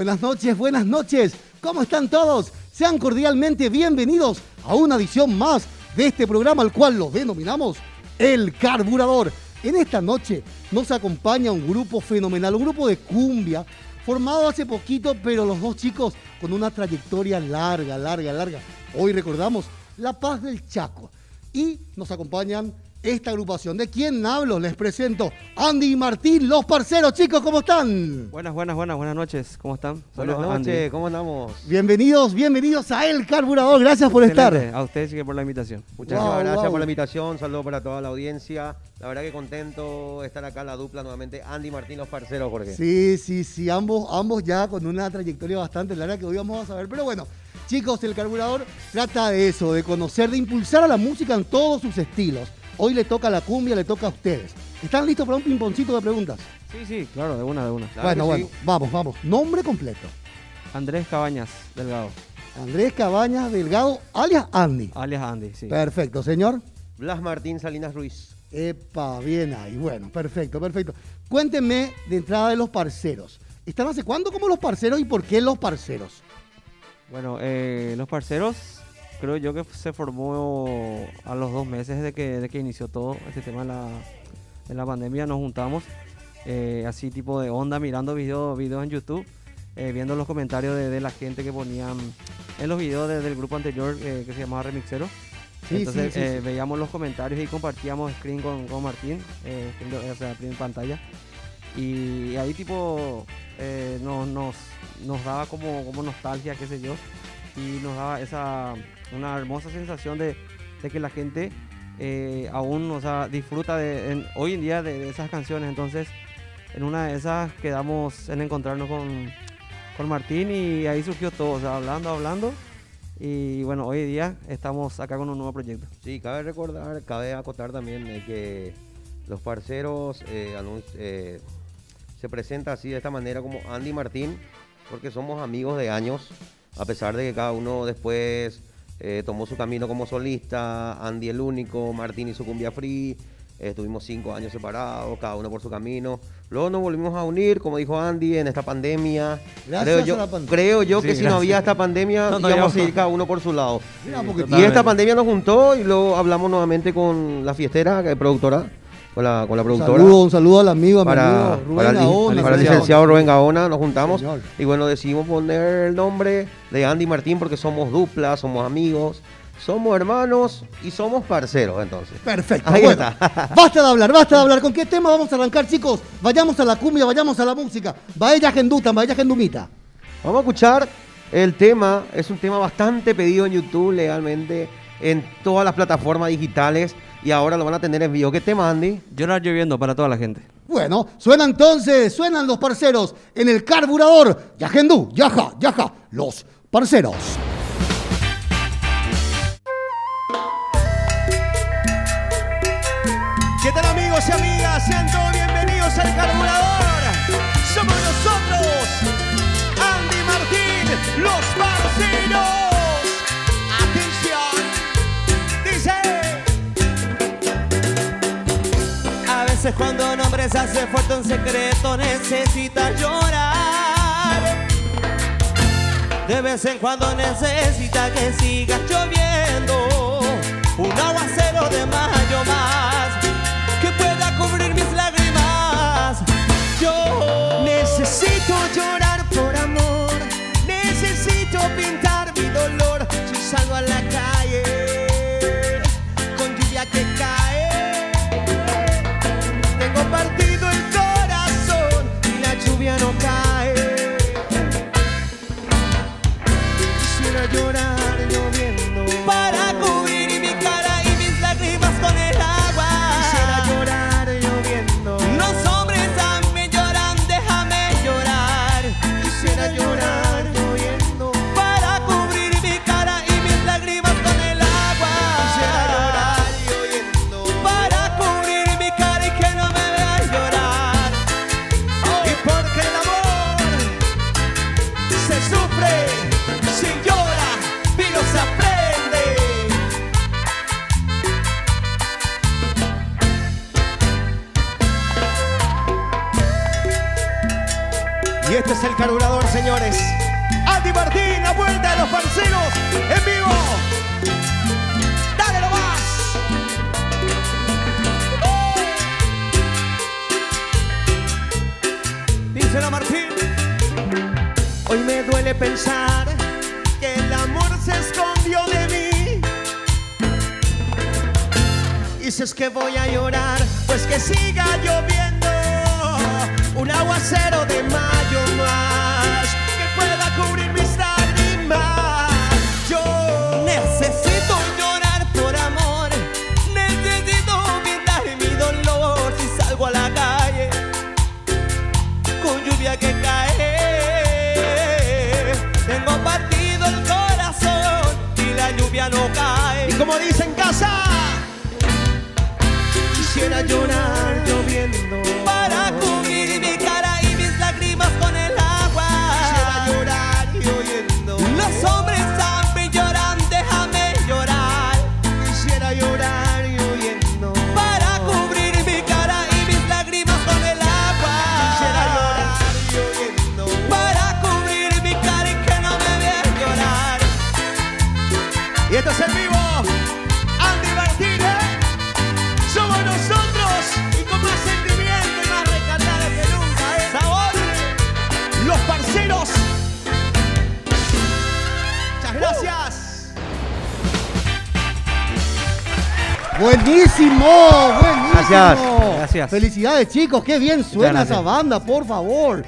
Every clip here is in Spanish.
Buenas noches, buenas noches. ¿Cómo están todos? Sean cordialmente bienvenidos a una edición más de este programa, al cual lo denominamos El Carburador. En esta noche nos acompaña un grupo fenomenal, un grupo de cumbia, formado hace poquito, pero los dos chicos con una trayectoria larga, larga, larga. Hoy recordamos La Paz del Chaco. Y nos acompañan esta agrupación. ¿De quién hablo? Les presento Andy y Martín, los parceros. Chicos, ¿cómo están? Buenas, buenas, buenas, buenas noches. ¿Cómo están? Buenas Saludos, noches, Andy. ¿cómo andamos? Bienvenidos, bienvenidos a El Carburador. Gracias por Excelente. estar. A ustedes sí por la invitación. Muchísimas Wow, gracias wow. por la invitación, saludos para toda la audiencia. La verdad que contento de estar acá la dupla nuevamente, Andy y Martín, los parceros, Jorge. Sí, sí, sí, ambos, ambos ya con una trayectoria bastante larga que hoy vamos a saber. Pero bueno, chicos, el carburador trata de eso, de conocer, de impulsar a la música en todos sus estilos. Hoy le toca a la cumbia, le toca a ustedes. ¿Están listos para un pimponcito de preguntas? Sí, sí, claro, de una, de una. Claro bueno, bueno, sí. vamos, vamos. Nombre completo. Andrés Cabañas Delgado, Andrés Cabañas Delgado, alias Andy. alias Andy, sí. Perfecto, señor. Blas Martín Salinas Ruiz. Epa, bien ahí. Bueno, perfecto, perfecto. Cuéntenme de entrada de los parceros. ¿Están hace cuándo como los parceros y por qué los parceros? Bueno, eh, los parceros, creo yo que se formó a los dos meses de que, de que inició todo este tema de la, de la pandemia. Nos juntamos eh, así tipo de onda, mirando videos videos en YouTube, eh, viendo los comentarios de, de la gente que ponían en los videos de- del grupo anterior eh, que se llamaba Remixero. Sí, Entonces sí, sí, sí. veíamos los comentarios y compartíamos screen con, con Martín, screen o sea, screen en pantalla. Y ahí tipo nos, nos, nos daba como, como nostalgia, qué sé yo, y nos daba esa una hermosa sensación de, de que la gente eh, aún o sea, disfruta de, en- hoy en día de, esas canciones. Entonces en una de esas quedamos en encontrarnos con, con Martín y ahí surgió todo, o sea, hablando, hablando. Y bueno, hoy día estamos acá con un nuevo proyecto. Sí, cabe recordar, cabe acotar también de que los parceros eh, eh, se presenta así de esta manera como Andy Martín, porque somos amigos de años, a pesar de que cada uno después eh, tomó su camino como solista, Andy el único, Martín hizo cumbia free, eh, estuvimos cinco años separados, cada uno por su camino. Luego nos volvimos a unir, como dijo Andy, en esta pandemia. Gracias creo a yo, la pandemia. creo yo que si no había esta pandemia, No, no íbamos a ir cada uno por su lado. Sí, Y esta pandemia nos juntó y luego hablamos nuevamente con la fiestera, que es productora, con la, con la un productora. saludo, un saludo al amigo, para, amigo Rubén para el, Gaona, para el licenciado Rubén Gaona nos juntamos Señor. y bueno, decidimos poner el nombre de Andy Martín porque somos dupla, somos amigos, somos hermanos y somos parceros entonces. Perfecto. Ahí bueno, está. basta de hablar, basta de hablar. ¿Con qué tema vamos a arrancar, chicos? Vayamos a la cumbia, vayamos a la música. Baella Genduta, Baella Gendumita. Vamos a escuchar el tema, es un tema bastante pedido en YouTube legalmente, en todas las plataformas digitales y ahora lo van a tener en vivo. ¿Qué tema, Andy? Llorar lloviendo para toda la gente. Bueno, suena entonces, suenan los parceros en el carburador. Yagendú, yaja, yaja, los parceros. ¿Qué tal amigos y amigas? Sean todos bienvenidos al carburador. Somos nosotros, Andy Martín, los parceros. Veces cuando un hombre se hace fuerte en secreto necesita llorar. De vez en cuando necesita que siga lloviendo Un aguacero de mayo más Que pueda cubrir mis lágrimas Yo necesito llorar por amor Necesito pintar mi dolor Si salgo a la calle Aguacero de más Buenísimo, buenísimo. Gracias, gracias. Felicidades, chicos. Qué bien suena esa banda, por favor.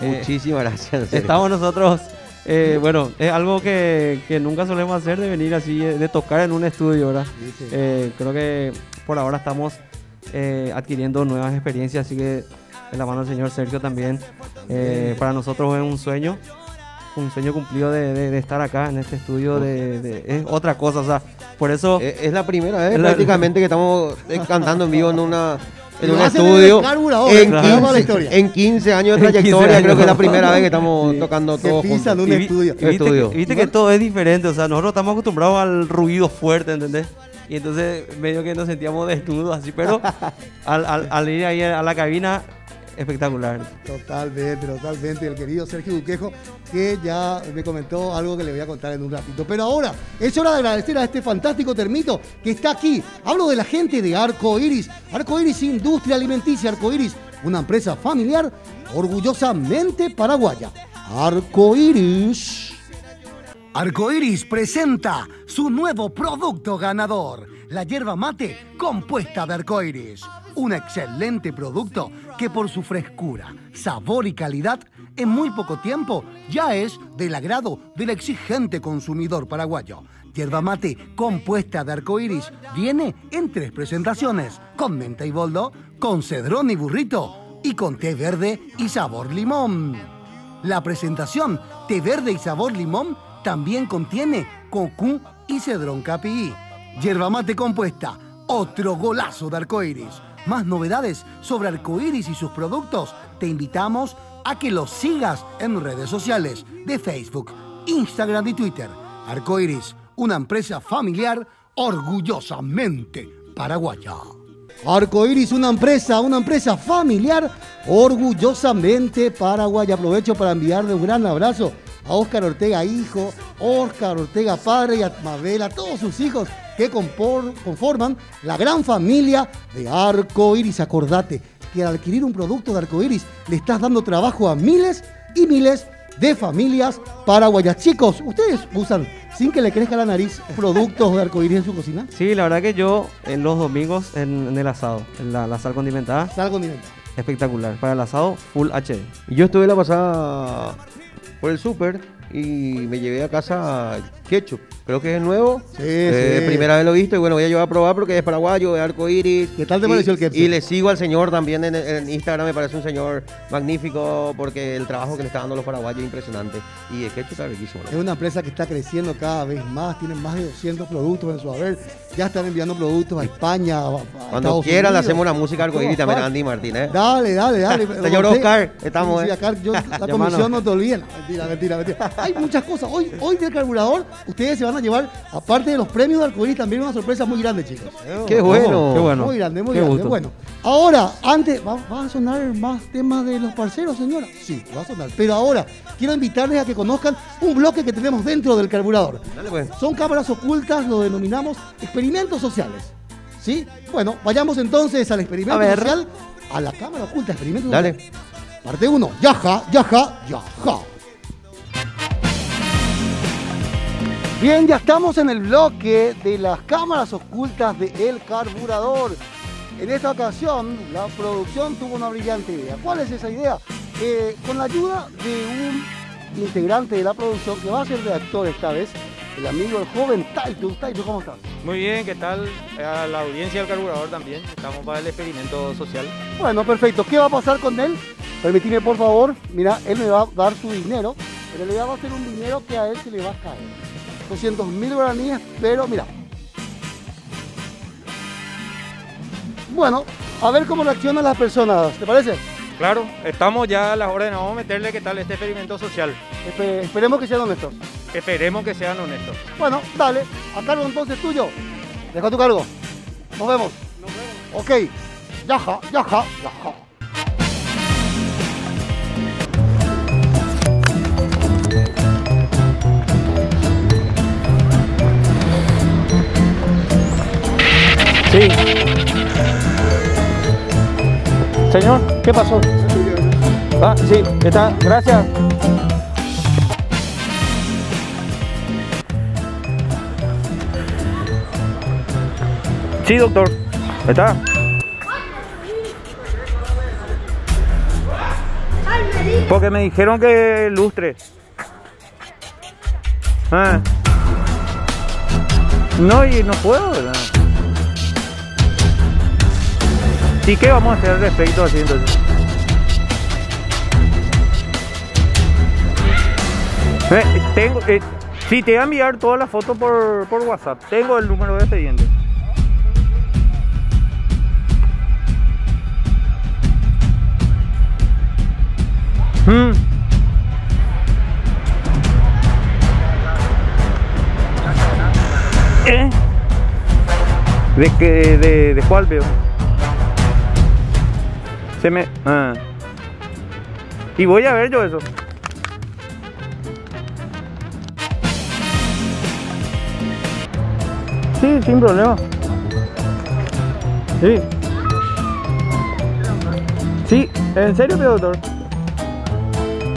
Eh, Muchísimas gracias. en. Estamos nosotros, eh, bueno, es algo que, que nunca solemos hacer de venir así, eh, de tocar en un estudio, ¿verdad? Sí, sí. Eh, creo que por ahora estamos eh, adquiriendo nuevas experiencias, así que de la mano del señor Sergio también. eh, para nosotros es un sueño, un sueño cumplido de, de- de estar acá en este estudio, de, de- es otra cosa, o sea, por eso... Eh, Es la primera vez La- prácticamente que estamos eh, cantando en vivo en una en un en estudio en, claro. Vamos a la 15, historia. en 15 años de En 15 trayectoria creo años. que es la primera vez que estamos Sí. tocando pisan juntos. un Y estudio. y viste, Estudio. que, viste que todo es diferente, o sea, nosotros estamos acostumbrados al ruido fuerte, ¿entendés? Y entonces medio que nos sentíamos desnudos así, pero al, al- al ir ahí a la cabina, espectacular. Totalmente, totalmente. El querido Sergio Duquejo, que ya me comentó algo que le voy a contar en un ratito. Pero ahora es hora de agradecer a este fantástico termito que está aquí. Hablo de la gente de Arco Iris. Arco Iris Industria Alimenticia. Arco Iris, una empresa familiar orgullosamente paraguaya. Arco Iris. Arcoiris presenta su nuevo producto ganador, la yerba mate compuesta de arcoiris. Un excelente producto que por su frescura, sabor y calidad, en muy poco tiempo ya es del agrado del exigente consumidor paraguayo. Yerba mate compuesta de arcoiris viene en tres presentaciones, con menta y boldo, con cedrón y burrito y con té verde y sabor limón. La presentación té verde y sabor limón también contiene cocú y cedrón capií. Yerba mate compuesta, otro golazo de arcoiris. Más novedades sobre arcoiris y sus productos, te invitamos a que los sigas en redes sociales de Facebook, Instagram y Twitter. Arcoiris, una empresa familiar orgullosamente paraguaya. Arcoiris, una empresa, una empresa familiar orgullosamente paraguaya. Aprovecho para enviarle un gran abrazo a Óscar Ortega hijo, Óscar Ortega padre y a Mabel, a todos sus hijos que conforman la gran familia de Arcoiris. Acordate que al adquirir un producto de Arcoiris le estás dando trabajo a miles y miles de familias paraguayas. Chicos, ¿ustedes usan, sin que le crezca la nariz, productos de Arcoiris en su cocina? Sí, la verdad que yo en los domingos en, en el asado, en la, la sal condimentada, Sal condimentada. espectacular. Para el asado, full HD. Yo estuve la pasada por el súper y me llevé a casa ketchup. Creo que es nuevo. Sí, Eh, sí. Primera vez lo he visto y bueno, voy a llevar a probar porque es paraguayo, es arco iris. ¿Qué tal te Y- pareció el ketchup? Y le sigo al señor también en, en Instagram, me parece un señor magnífico porque el trabajo que le está dando los paraguayos es impresionante. Y el ketchup está riquísimo. Es una empresa que está creciendo cada vez más, tienen más de 200 productos en su haber, ya están enviando productos a España, a, a Cuando quieran le hacemos la música arco iris también a Andy Martín, ¿eh? Dale, dale, dale. Señor Oscar, estamos, Sí, eh. acá yo, la comisión no te olviden. Mentira, mentira, mentira. Hay muchas cosas. Hoy, hoy del carburador ustedes se van a llevar, aparte de los premios de Arcoíris, también una sorpresa muy grande, chicos. Qué bueno. Qué bueno. Muy grande, muy Qué grande. gusto. Bueno, ahora, antes, ¿va, va a sonar más temas de los parceros, señora? Sí, va a sonar. Pero ahora, quiero invitarles a que conozcan un bloque que tenemos dentro del carburador. Dale, pues. Son cámaras ocultas, lo denominamos experimentos sociales. ¿Sí? Bueno, vayamos entonces al experimento A social, a la cámara oculta, experimento Dale. social. Parte 1, yaja, yaja, yaja. Bien, ya estamos en el bloque de las cámaras ocultas de El Carburador. En esta ocasión, la producción tuvo una brillante idea. ¿Cuál es esa idea? Eh, con la ayuda de un integrante de la producción que va a ser redactor esta vez, el amigo, el joven Taito. Taito, ¿cómo estás? Muy bien, ¿qué tal? A la audiencia del carburador también. Estamos para el experimento social. Bueno, perfecto. ¿Qué va a pasar con él? Permitime, por favor. Mira, él me va a dar su dinero. Pero le va a ser un dinero que a él se le va a caer. 200 mil guaraníes, pero mira. Bueno, a ver cómo reaccionan las personas. ¿Te parece? Claro, estamos ya a las órdenes. Vamos a meterle qué tal este experimento social. Espe- esperemos que sean honestos. Esperemos que sean honestos. Bueno, dale. A cargo entonces tuyo. Deja tu cargo. Nos vemos. Nos vemos. Ok. Yaja, yaja, yaja. Sí. Señor, ¿qué pasó? Ah, sí, está, gracias. Sí, doctor. ¿Está? Porque me dijeron que lustre. Ah. No, y no puedo, ¿verdad? ¿Y qué vamos a hacer al respecto así entonces? Eh, tengo, eh, te voy a enviar todas las fotos por, por WhatsApp. Tengo el número de expediente. Mm. ¿Eh? ¿De qué? De, de cuál veo? Se me. Ah. Y voy a ver yo eso. Sí, sin problema. Sí. Sí, en serio, mi doctor.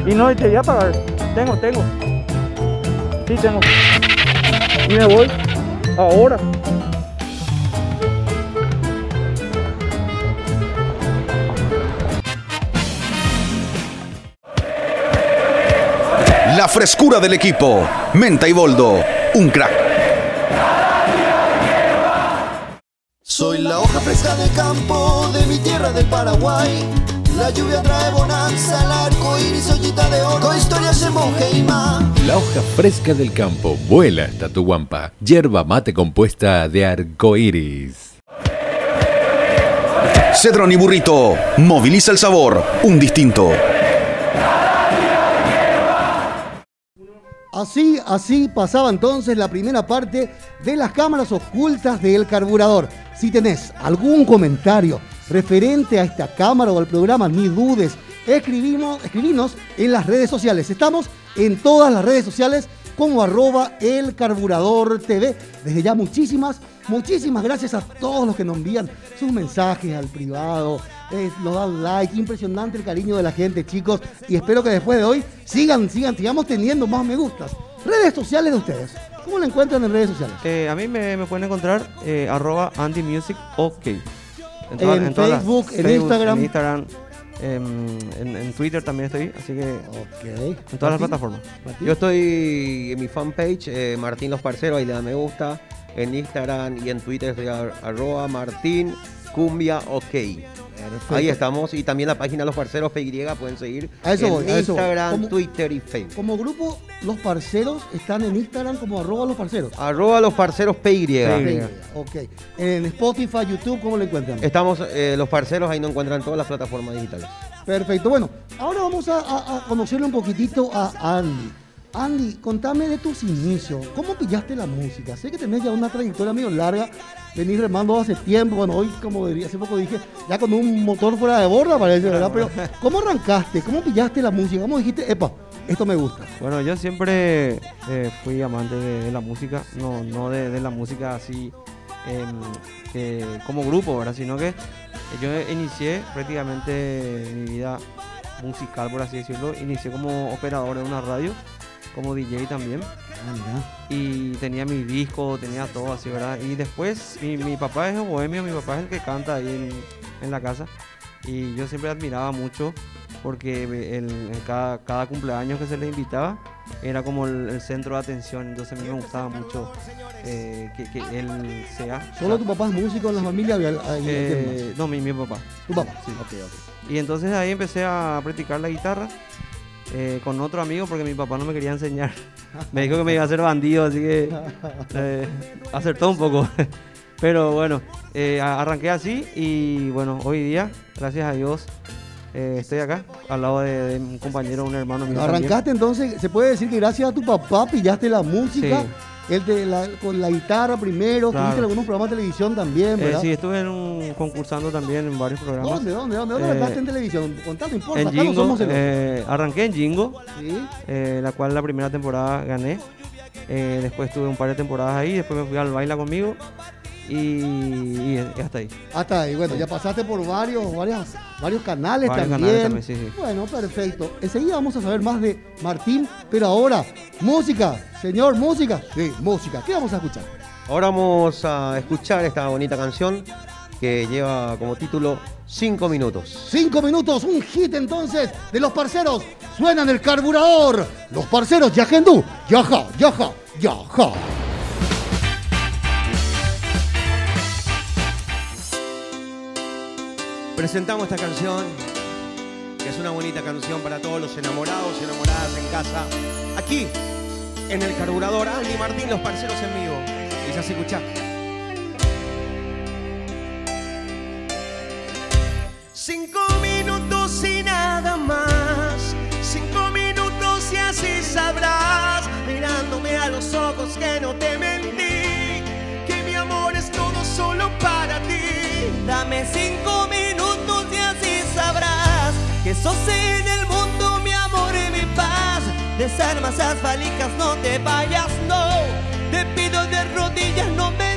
Y no, te voy a pagar. Tengo, tengo. Sí, tengo. Y me voy. Ahora. La frescura del equipo. Menta y Boldo. Un crack. Soy la hoja fresca del campo de mi tierra del Paraguay. La lluvia trae bonanza, el arco iris, ollita de oro, con historias en Mojeima. La hoja fresca del campo vuela hasta tu guampa. Yerba mate compuesta de arcoíris. Cedrón y Burrito. Moviliza el sabor. Un distinto. Así, así pasaba entonces la primera parte de las cámaras ocultas del carburador. Si tenés algún comentario referente a esta cámara o al programa, ni dudes, escribimos, en las redes sociales. Estamos en todas las redes sociales como arroba el carburador TV. Desde ya muchísimas, muchísimas gracias a todos los que nos envían sus mensajes al privado, eh, nos dan like, impresionante el cariño de la gente, chicos. Y espero que después de hoy sigan, sigan, sigamos teniendo más me gustas. Redes sociales de ustedes. ¿Cómo la encuentran en redes sociales? Eh, a mí me, me pueden encontrar eh, arroba antimusicok. En, En todas las- Facebook, en Instagram. En Instagram, em, en, en Twitter también estoy, así que Ok. en todas las plataformas. Yo estoy en mi fanpage, eh, Martín Los Parceros, ahí le dan me gusta. En Instagram y en Twitter estoy arroba Martín Cumbia OK. Ahí estamos. Y también la página Los Parceros PY pueden seguir. A eso en voy, a eso voy. Instagram. Twitter y Facebook. Como grupo, los parceros están en Instagram como arroba los parceros. Arroba Los Parceros PY. Ok. En Spotify, YouTube, ¿cómo lo encuentran? Estamos, eh, Los Parceros, ahí nos encuentran todas las plataformas digitales. Perfecto. Bueno, ahora vamos a, a- a conocerle un poquitito a Andy. Andy, contame de tus inicios. ¿Cómo pillaste la música? Sé que tenés ya una trayectoria medio larga. Venís remando hace tiempo. Bueno, hoy, como diría, hace poco dije, ya con un motor fuera de borda, parece, ¿verdad? Pero, ¿cómo arrancaste? ¿Cómo pillaste la música? ¿Cómo dijiste, epa, esto me gusta? Bueno, yo siempre eh, fui amante de, de la música, no, no de, de la música así em, que- como grupo, ¿verdad? Sino que yo inicié prácticamente mi vida musical, por así decirlo. Inicié como operador de una radio, como DJ también. Ah, Y tenía mi disco, tenía todo así, ¿verdad? Y después mi, mi papá es bohemio, mi papá es el que canta ahí en, en la casa. Y yo siempre admiraba mucho porque en cada, cada cumpleaños que se le invitaba era como el, el centro de atención. Entonces a mí me gustaba mucho eh, que, que él sea. ¿Solo tu papá es músico en la familia? ¿Había- alguien Eh, no, mi, mi papá. ¿Tu papá? Sí. Ok, ok. Y entonces ahí empecé a practicar la guitarra eh, con otro amigo porque mi papá no me quería enseñar. me dijo que me iba a hacer bandido, así que eh, acertó un poco. Pero bueno, eh, arranqué así y bueno, hoy día, gracias a Dios, eh, estoy acá al lado de, de un compañero, un hermano mío. también. Arrancaste entonces, se puede decir que gracias a tu papá pillaste la música, Sí. Él te la- con la guitarra primero, Claro. tuviste algunos programas de televisión también, Eh, ¿verdad? sí, estuve en un, concursando también en varios programas. ¿Dónde, dónde, dónde? ¿Dónde Eh, arrancaste en televisión? Contá, no importa, En acá no Jingo, somos celosos. eh, arranqué en Jingo, Sí. eh, la cual la primera temporada gané. Eh, después tuve un par de temporadas ahí, después me fui al baila conmigo y, y- y hasta ahí. Hasta ahí, bueno, ya pasaste por varios, varias, varios canales Varios también. canales también, sí, sí. Bueno, perfecto. Enseguida vamos a saber más de Martín, pero ahora, música, señor, música. Sí, música. ¿Qué vamos a escuchar? Ahora vamos a escuchar esta bonita canción que lleva como título 5 minutos. Cinco minutos, un hit entonces de los parceros. Suenan el carburador. Los parceros Yajendú. Yaja, yaja, yaja. Presentamos esta canción, que es una bonita canción para todos los enamorados y enamoradas en casa. Aquí, en el carburador, Andy Martín, los parceros en vivo. Y ya se escucha. Cinco minutos y nada más. Cinco minutos y así sabrás, mirándome a los ojos que no te mentí, que mi amor es todo solo para ti. Dame cinco sos en el mundo mi amor y mi paz. Desarma esas valijas, no te vayas, no. Te pido de rodillas, no me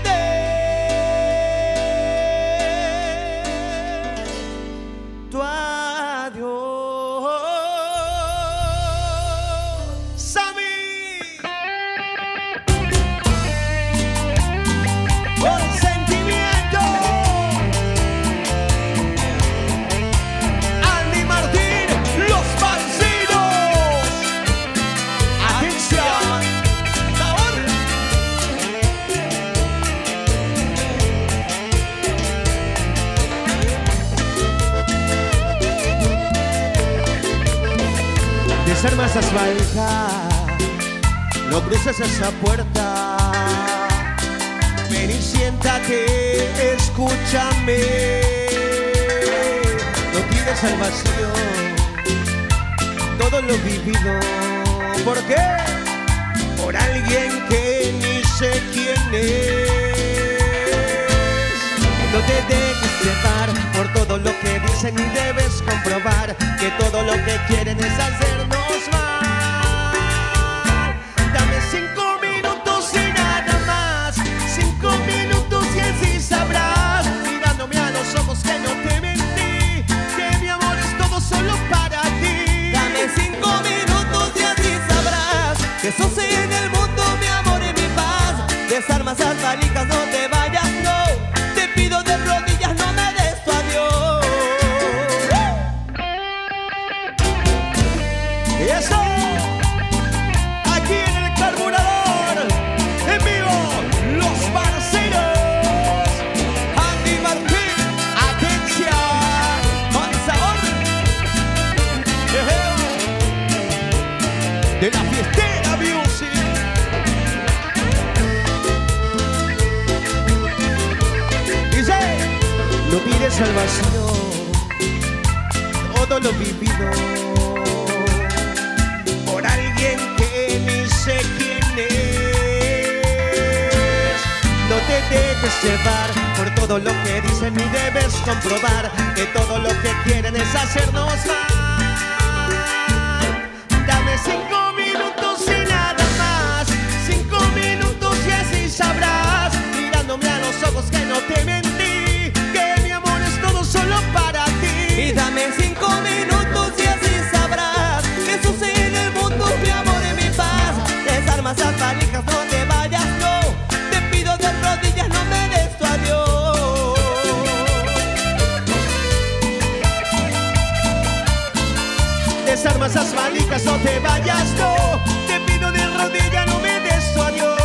No cruces esa puerta. Ven y siéntate, escúchame. No tires al vacío todo lo vivido. ¿Por qué? Por alguien que ni sé quién es. No te dejes llevar por todo lo que dicen y debes comprobar que todo lo que quieren es hacernos te vayas, no. Te pido de rodillas, no me des tu adiós.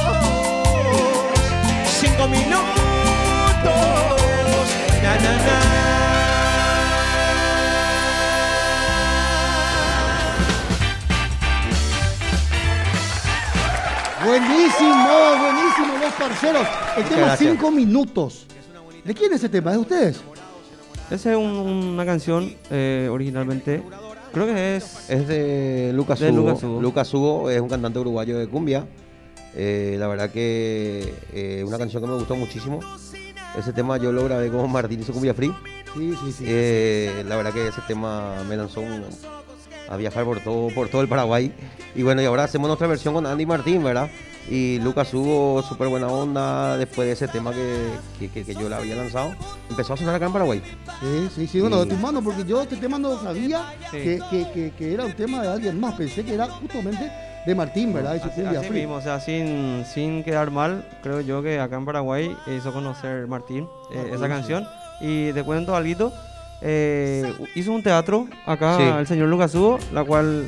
Cinco minutos. Na, na, na. Buenísimo, buenísimo, los parceros. El tema gracias. 5 minutos. ¿De quién es ese tema? ¿Es de ustedes? Esa es un- una canción eh, originalmente, creo que es... Es de Lucas De Hugo. Lucas Hugo. Lucas Hugo es un cantante uruguayo de cumbia. Eh, la verdad que eh, una canción que me gustó muchísimo. Ese tema yo lo grabé con Martín y su cumbia free. Sí, sí, sí. Eh, la verdad que ese tema me lanzó un- a viajar por todo, por todo el Paraguay. Y bueno, y ahora hacemos nuestra versión con Andy Martín, ¿verdad? Y Lucas Hugo, súper buena onda, después de ese tema que, que, que- que yo le había lanzado, empezó a sonar acá en Paraguay. Sí, sí, sí. Bueno, de tus manos, porque yo este tema no sabía Sí. que, que- que- que era un tema de alguien más. Pensé que era justamente de Martín, ¿verdad? Y su Así, así mismo, o sea, sin, sin quedar mal, creo yo que acá en Paraguay hizo conocer Martín eh, esa canción. Y te cuento algo, eh, hizo un teatro acá Sí. el señor Lucas Hugo, la cual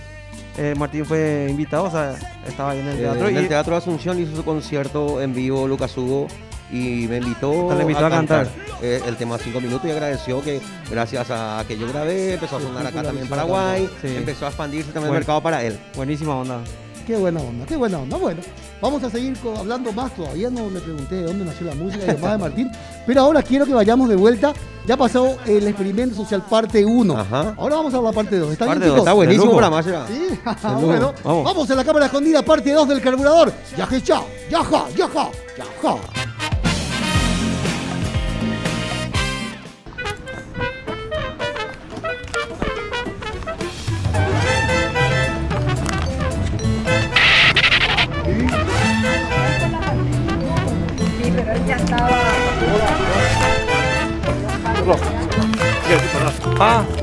eh, Martín fue invitado, o sea, estaba ahí en el Eh, teatro. en y el Teatro de Asunción hizo su concierto en vivo Lucas Hugo y me invitó, le invitó a cantar. eh, el tema 5 minutos y agradeció que gracias a que yo grabé empezó a sonar acá también en Paraguay, Sí. empezó a expandirse también Bueno. el mercado para él. Buenísima onda. Qué buena onda, qué buena onda. Bueno, vamos a seguir hablando más. Todavía no le pregunté de dónde nació la música demás de Martín. Pero ahora quiero que vayamos de vuelta. Ya pasó el experimento social parte 1. Ajá. Ahora vamos a la parte 2. ¿Está Parte bien, dos. Está buenísimo para más. ya. Sí, bueno, Vamos. vamos. a la cámara escondida, parte 2 del carburador. Yaje, chao, yaja, yaja, yaja.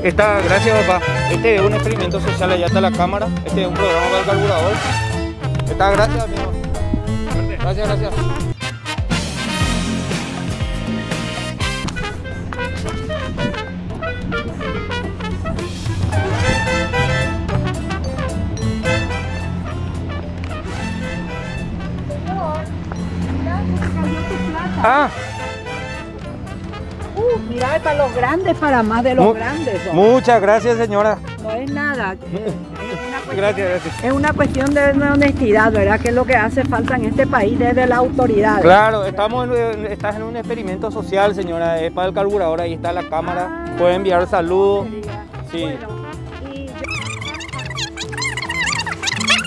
Está, gracias papá. Este es un experimento social, allá está la cámara. Este es un programa para el carburador. Gracias amigo. Gracias, gracias. Para los grandes, para más de los Mu- grandes. muchas gracias señora. No es nada. Es una cuestión, Gracias, gracias. es una cuestión de honestidad, ¿verdad? Que es lo que hace falta en este país desde la autoridad. Claro, estamos en, estás en un experimento social, señora. Es para el carburador, ahí está la cámara. Puede enviar saludos. Sí. Bueno, y yo-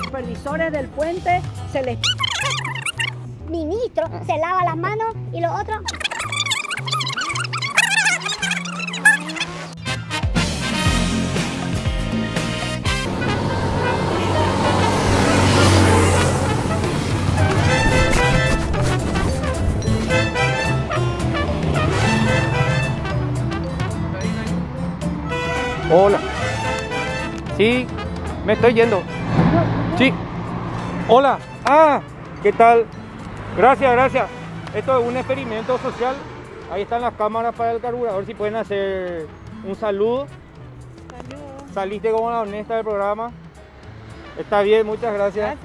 supervisores del puente se les ministro se lava las manos y los otros Sí, me estoy yendo. Sí. Hola. Ah, ¿qué tal? Gracias, gracias. Esto es un experimento social. Ahí están las cámaras para el carburador. Si pueden hacer un saludo. Saliste como la honesta del programa. Está bien, muchas gracias.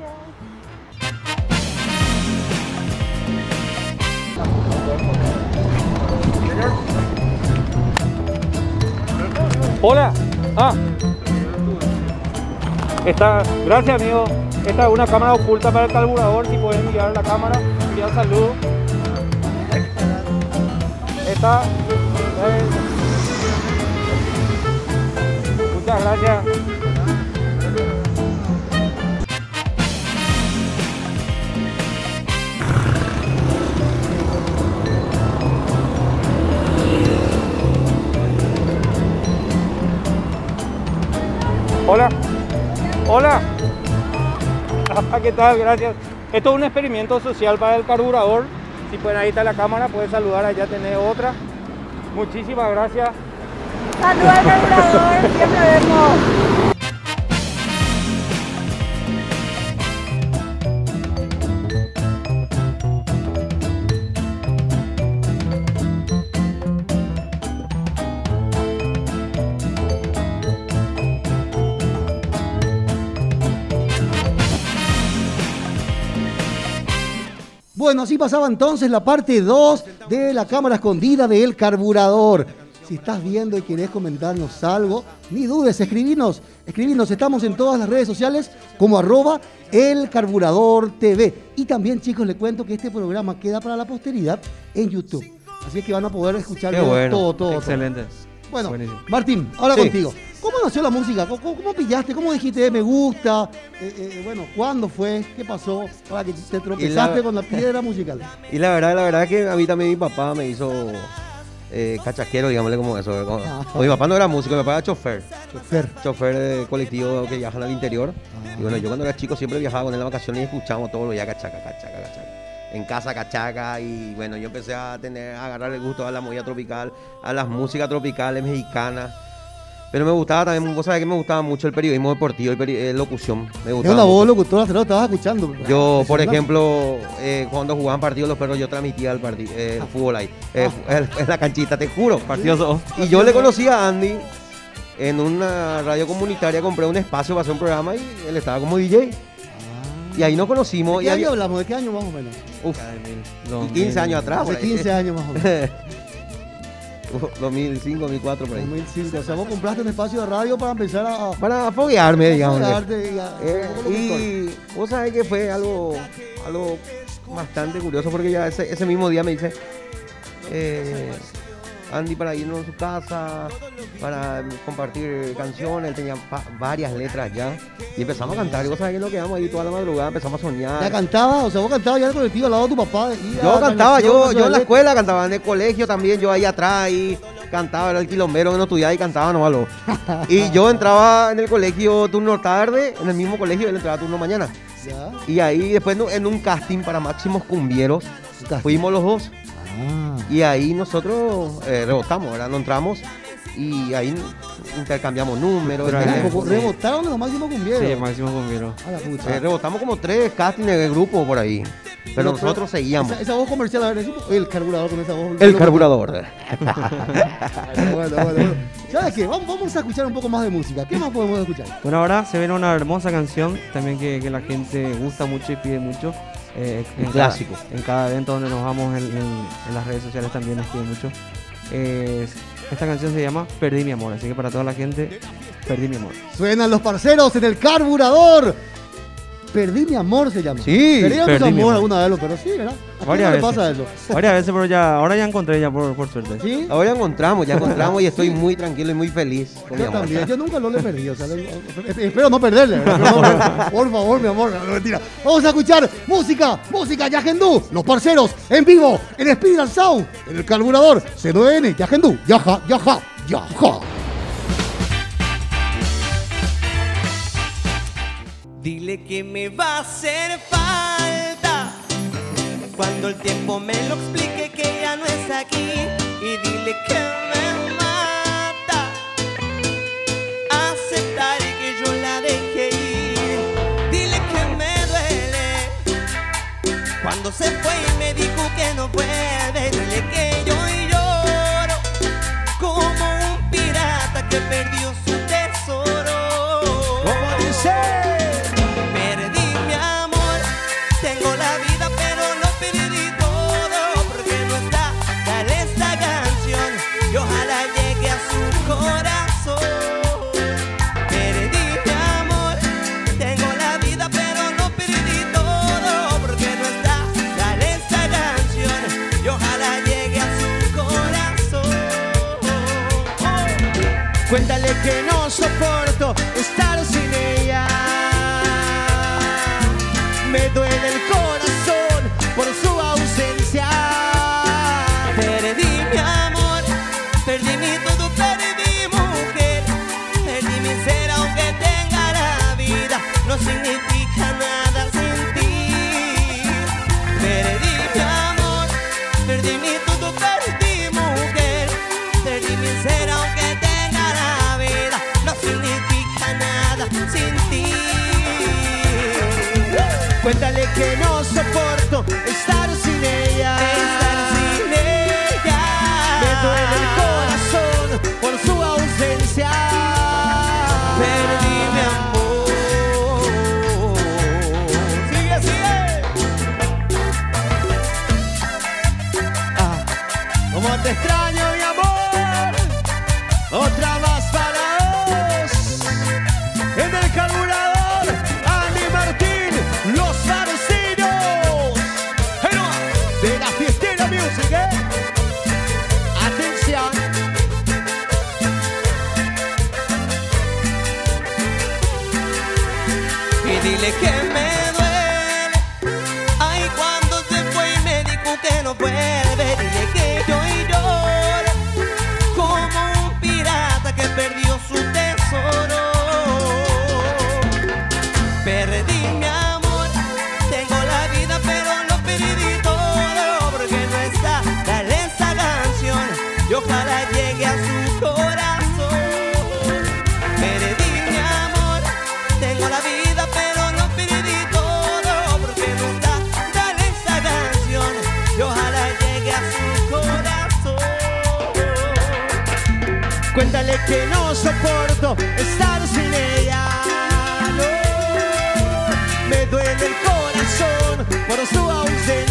Hola. Ah. Esta, gracias amigo, esta es una cámara oculta para el carburador, si pueden mirar la cámara, enviar saludo. Esta, eh. muchas gracias. Hola. Hola. ¿Qué tal? Gracias. Esto es un experimento social para el carburador. Si pueden, ahí está la cámara, pueden saludar, allá tener otra. Muchísimas gracias. Saludos al carburador, siempre vemos. Bueno, así pasaba entonces la parte 2 de la cámara escondida del carburador. Si estás viendo y querés comentarnos algo, ni dudes, escribinos, escribinos. Estamos en todas las redes sociales como arroba el carburador TV. Y también, chicos, les cuento que este programa queda para la posteridad en YouTube. Así que van a poder escuchar Qué bueno. todo, todo, todo. Excelente. Bueno, Buenísimo. Martín, ahora Sí. contigo. ¿Cómo nació la música? ¿Cómo, pillaste? ¿Cómo dijiste eh, me gusta? Eh, eh, bueno, ¿cuándo fue? ¿Qué pasó? Para que te tropezaste con la piedra musical. Y la verdad, la verdad que a mí también mi papá me hizo eh, cachasquero, digámosle como eso. como- Ah. o mi papá no era músico, mi papá era chofer. Chofer. Chofer de colectivo que viajan al interior. Y bueno, yo cuando era chico siempre viajaba con él en vacaciones y escuchábamos todos los días cachaca, cachaca, cachaca. En casa cachaca y bueno, yo empecé a tener, a agarrar el gusto a la movida tropical, a las músicas tropicales mexicanas. Pero me gustaba también, vos sabés que me gustaba mucho el periodismo deportivo y peri- eh, locución. Me Es gustaba una mucho. voz locutora, te lo estabas escuchando. Yo, por ejemplo, eh, cuando jugaban partidos los perros, yo transmitía el, partido, el fútbol ahí, eh, en la canchita, te juro. Partidos Y yo le conocí a Andy en una radio comunitaria, compré un espacio para hacer un programa y él estaba como DJ. Y ahí nos conocimos. ¿De Y qué ahí, año hablamos? ¿De qué año más o menos? uf, Dos y 15 mil- años atrás. Hace por ahí. 15 años más o menos. Uf, 2005, 2004, por ahí. 2005. O sea, vos compraste un espacio de radio para empezar a... Para foguearme, digamos. foguearte y a- Eh, y vos sabés que fue algo, algo bastante curioso porque ya ese, ese mismo día me dice eh, Andy para irnos a su casa, para compartir canciones, él tenía varias letras ya y empezamos a cantar y vos sabés que nos quedamos ahí toda la madrugada, empezamos a soñar. ¿Ya cantaba? O sea, vos cantabas ya en el colectivo al lado de tu papá. Yo cantaba, yo, en la escuela cantaba, en el colegio también, yo ahí atrás y cantaba, era el quilombero que no estudiaba y cantaba nomás. lo. Y yo entraba en el colegio turno tarde, en el mismo colegio, él entraba turno mañana. Ya. Y ahí después en un casting para máximos cumbieros, fuimos los dos. Ah. Y ahí nosotros eh, rebotamos, ¿verdad? No entramos y ahí intercambiamos números. Pero, teléfono. Rebotaron de los máximos cumbieros. Sí, máximo cumbiero. A la pucha. Eh, rebotamos como tres castings de grupo por ahí. Pero Pero- nosotros seguíamos. Esa, esa voz comercial, a ver, el carburador con esa voz. El carburador. Bueno, bueno, bueno. ¿Sabes qué? Vamos, vamos a escuchar un poco más de música. ¿Qué más podemos escuchar? Bueno, ahora se viene una hermosa canción también que, que la gente gusta mucho y pide mucho. Eh, en cada- clásico. en cada evento donde nos vamos en, en- en las redes sociales también nos piden mucho. Es- esta canción se llama Perdí mi amor, así que para toda la gente, Perdí mi amor. Suenan los parceros en el carburador. Perdí mi amor se llama. Sí, Perdí, perdí mi amor amor. alguna vez, pero sí, ¿verdad? ¿A quién Varias veces. pasa eso? Varias veces, pero ya, ahora ya encontré ya por, por suerte. ¿Sí? Ahora encontramos, ya encontramos y estoy muy tranquilo y muy feliz con mi Yo amor. también, yo nunca lo le perdí, o sea, le- espero no perderle, por favor, mi amor, no, mentira. Vamos a escuchar música, música Yagendú, los parceros, en vivo, en and Sound, en el carburador, C9N, Yagendú, yaja, yaja, yaja. Dile que me va a hacer falta cuando el tiempo me lo explique que ya no está aquí y dile que me mata aceptar que yo la dejé ir. Dile que me duele cuando se fue y me dijo que no vuelve. Dile que yo lloro como un pirata que perdió que no soporto estar sin ella. Me duele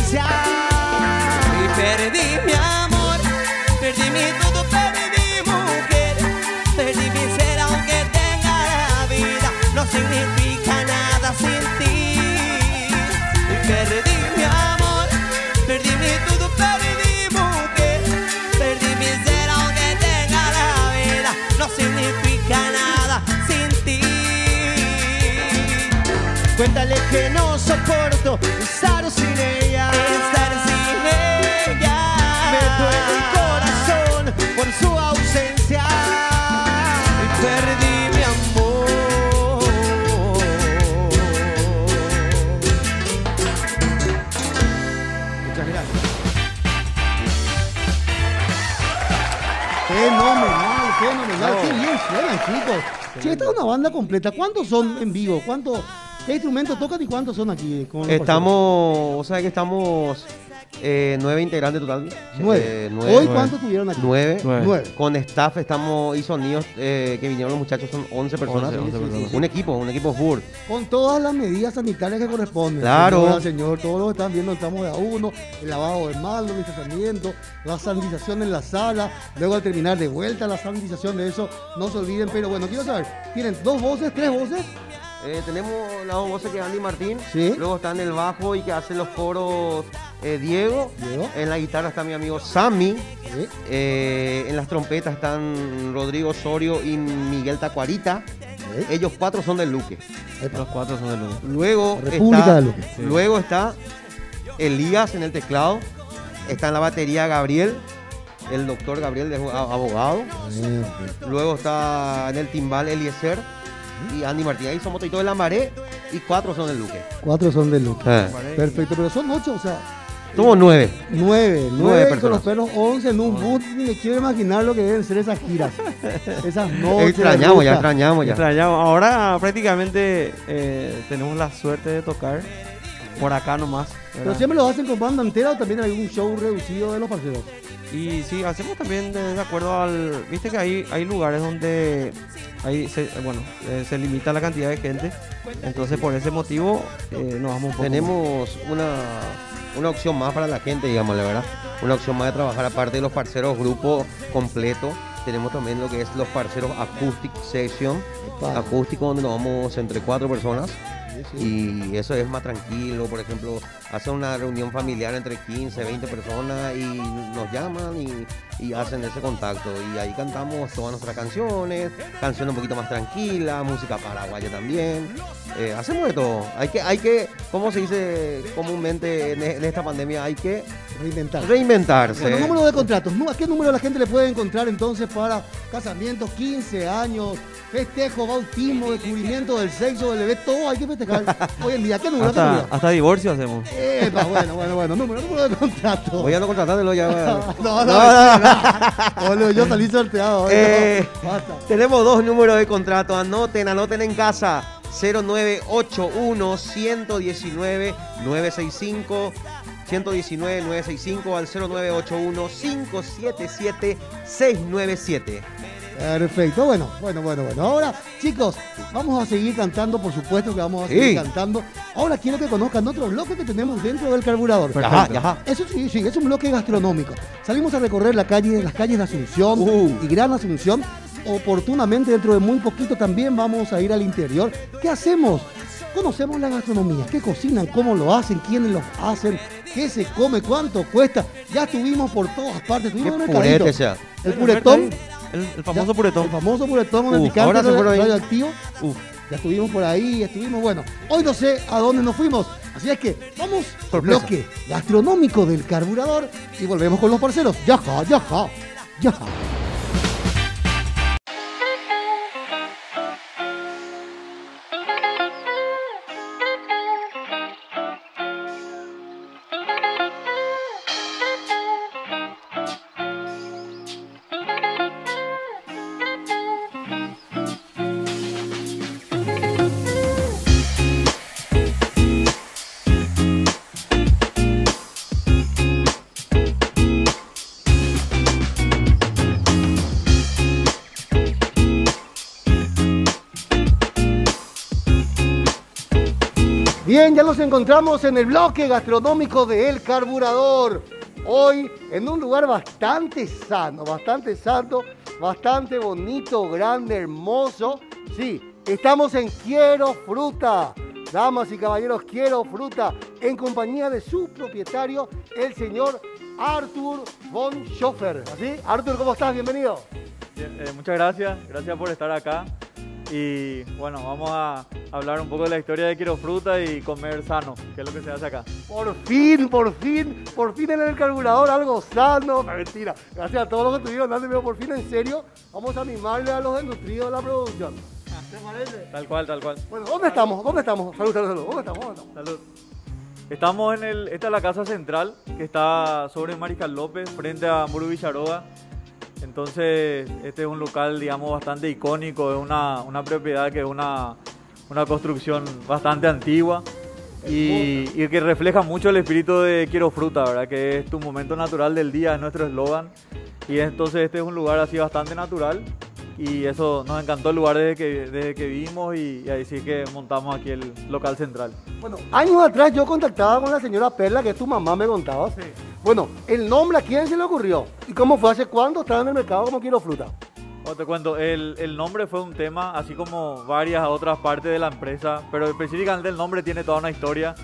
ausencia. Y perdí mi amor, perdí mi todo, perdí mujer, perdí mi ser aunque tenga la vida, no significa nada sin ti. Y perdí mi amor, perdí mi todo, perdí mujer, perdí mi ser aunque tenga la vida, no significa nada sin ti. Cuéntale que no soporto estar sin ella. Fenomenal, fenomenal. Qué bien suenan, chicos. Che, esta es una banda completa. ¿Cuántos son en vivo? ¿Cuántos? ¿Qué instrumentos tocan y cuántos son aquí? los Estamos, o sea que estamos eh, nueve integrantes total. Nueve. Eh, nueve. ¿Hoy cuántos tuvieron aquí? Nueve. Nueve. Con staff estamos y sonidos eh, que vinieron los muchachos son 11 personas. 11 personas. Un equipo, un equipo full. Con todas las medidas sanitarias que corresponden. Claro. Señora, señor, todos los que están viendo estamos de a uno, el lavado de manos, el distanciamiento, la sanitización en la sala, luego al terminar de vuelta la sanitización de eso, no se olviden, pero bueno, quiero saber, ¿tienen dos voces, tres voces? Eh, tenemos las dos voces que es Andy Martín. Sí. Luego está en el bajo y que hace los coros eh, Diego. Diego. En la guitarra está mi amigo Sammy. Sí. Eh, en las trompetas están Rodrigo Osorio y Miguel Tacuarita. Sí. Ellos cuatro son del Luque. Los cuatro son de luz. Luego República está, del Luque. Luego está Elías en el teclado. Está en la batería Gabriel, el doctor Gabriel, es a- abogado. Luego está en el timbal Eliezer y Andy Martín. Ahí somos todos de la maré y cuatro son del Luque. Cuatro son de Luque. Eh, Perfecto, pero son ocho, o sea, Somos nueve. nueve, Nueve nueve, y con personas. los pelos once en un bus, ni me quiero imaginar lo que deben ser esas giras. Esas noches. extrañamos, ya extrañamos ya. Extrañamos. Ahora prácticamente eh, tenemos la suerte de tocar por acá nomás. Pero siempre lo hacen con banda entera o también hay un show reducido de los parceros. Y sí, hacemos también de, de acuerdo al... Viste que hay, hay lugares donde hay, se, bueno, eh, se limita la cantidad de gente. Entonces por ese motivo eh, nos vamos un poco... Tenemos una, una opción más para la gente, digamos, la verdad. Una opción más de trabajar aparte de los parceros grupo completo. Tenemos también lo que es los parceros acoustic session, Epa. acústico donde nos vamos entre cuatro personas. Y eso es más tranquilo, por ejemplo, hacen una reunión familiar entre 15, 20 personas y nos llaman y, y hacen ese contacto. Y ahí cantamos todas nuestras canciones, canciones un poquito más tranquilas, música paraguaya también. Eh, hacemos de todo. Hay que, hay que, ¿cómo se dice comúnmente en, en esta pandemia? Hay que Reinventar. reinventarse. Bueno, número de contratos. ¿A qué número la gente le puede encontrar entonces para casamientos, 15 años, festejo, bautismo, descubrimiento del sexo, del bebé? Todo hay que festejar hoy en día. ¿Qué número? ¿Qué Hasta, hasta divorcio hacemos. Epa, bueno, bueno, bueno. Número, número de contrato. Voy a no contratártelo ya. No, no, No, no, no. Yo salí sorteado. Eh, No. Tenemos dos números de contrato. Anoten, anoten en casa. 0981 119 965 119 965 al 0981 577 697. Perfecto, bueno, bueno, bueno, bueno. Ahora, chicos, vamos a seguir cantando, por supuesto que vamos a seguir Sí. cantando. Ahora quiero que conozcan otro bloque que tenemos dentro del carburador. Ajá, ajá. Eso sí, sí, es un bloque gastronómico. Salimos a recorrer la calle, las calles de Asunción Uh. y Gran Asunción. Oportunamente, dentro de muy poquito, también vamos a ir al interior. ¿Qué hacemos? Conocemos la gastronomía, qué cocinan, cómo lo hacen, quiénes lo hacen, qué se come, cuánto cuesta. Ya estuvimos por todas partes, Qué estuvimos en el. El puretón. El, el famoso Ya, puretón. El famoso puretón con el picante ahora se. Uf, ya estuvimos por ahí, estuvimos, bueno. Hoy no sé a dónde nos fuimos. Así es que vamos al Sorpresa. bloque gastronómico del carburador y volvemos con los parceros. Yaja, yaja, yaja. Ya nos encontramos en el bloque gastronómico de El Carburador. Hoy en un lugar bastante sano, bastante santo, bastante bonito, grande, hermoso. Sí, estamos en Quiero Fruta. Damas y caballeros, Quiero Fruta, en compañía de su propietario, el señor Arthur von Schoffer. ¿Así? Arthur, ¿cómo estás? Bienvenido. Bien, eh, muchas gracias, gracias por estar acá. Y bueno, vamos a hablar un poco de la historia de Quiero Fruta y comer sano, que es lo que se hace acá. Por fin, por fin, por fin en el carburador algo sano. No, mentira. Gracias a todos los que estuvieron dando, pero por fin en serio, vamos a animarle a los desnutridos de la producción. ¿Te parece? Tal cual, tal cual. Bueno, ¿dónde estamos? ¿Dónde estamos? Salud, salud, salud. ¿Dónde estamos? ¿Dónde estamos? Salud. Estamos en el, esta es la casa central, que está sobre Mariscal López, frente a Muru Villaroga. Entonces, este es un local, digamos, bastante icónico, es una, una propiedad que es una, una construcción bastante antigua y, y que refleja mucho el espíritu de Quiero Fruta, ¿verdad? Que es tu momento natural del día, es nuestro eslogan. Y entonces este es un lugar así bastante natural y eso nos encantó el lugar desde que, desde que vimos y, y ahí sí que montamos aquí el local central. Bueno, años atrás yo contactaba con la señora Perla, que es tu mamá, me contaba. Bueno, el nombre a quién se le ocurrió y cómo fue hace cuándo estaba en el mercado como Quiero Fruta. Bueno, te cuento, el, el nombre fue un tema, así como varias otras partes de la empresa, pero específicamente el nombre tiene toda una historia.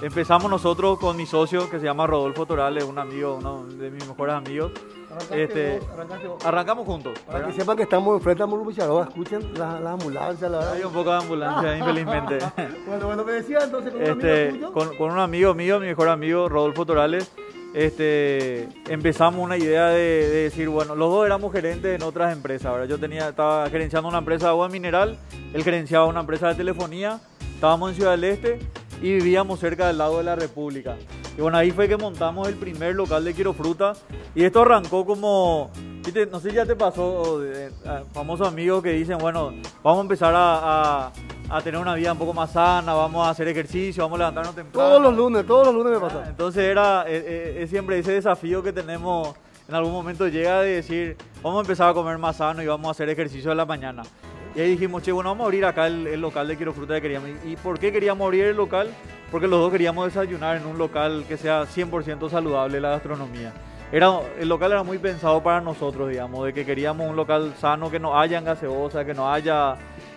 Empezamos nosotros con mi socio, que se llama Rodolfo Torales, un amigo, uno de mis mejores amigos. Arrancaste Este, vos, arrancaste vos. arrancamos juntos. Para ¿verdad? que sepan que estamos enfrente a Muro Villaroga, escuchen las ambulancias, la verdad. Hay un poco de ambulancia, infelizmente. Bueno, bueno, me decía entonces con un Este, amigo tuyo. con, con un amigo mío, mi mejor amigo, Rodolfo Torales, este, empezamos una idea de, de decir, bueno, los dos éramos gerentes en otras empresas, ¿verdad? Yo tenía, estaba gerenciando una empresa de agua mineral, él gerenciaba una empresa de telefonía, estábamos en Ciudad del Este y vivíamos cerca del lado de la República. Y bueno, ahí fue que montamos el primer local de Quiero Fruta y esto arrancó como, ¿viste? no sé si ya te pasó, de- a famosos amigos que dicen, bueno, vamos a empezar a, a- a tener una vida un poco más sana, vamos a hacer ejercicio, vamos a levantarnos temprano. Todos los lunes, todos los lunes me pasa. Entonces era eh, eh, es siempre ese desafío que tenemos, en algún momento llega de decir, vamos a empezar a comer más sano y vamos a hacer ejercicio en la mañana. Y ahí dijimos, che, bueno, vamos a abrir acá el, local de Quiero Fruta que queríamos. ¿Y por qué queríamos abrir el local? Porque los dos queríamos desayunar en un local que sea 100% saludable la gastronomía. Era, el local era muy pensado para nosotros, digamos, de que queríamos un local sano, que no haya gaseosa, que no haya...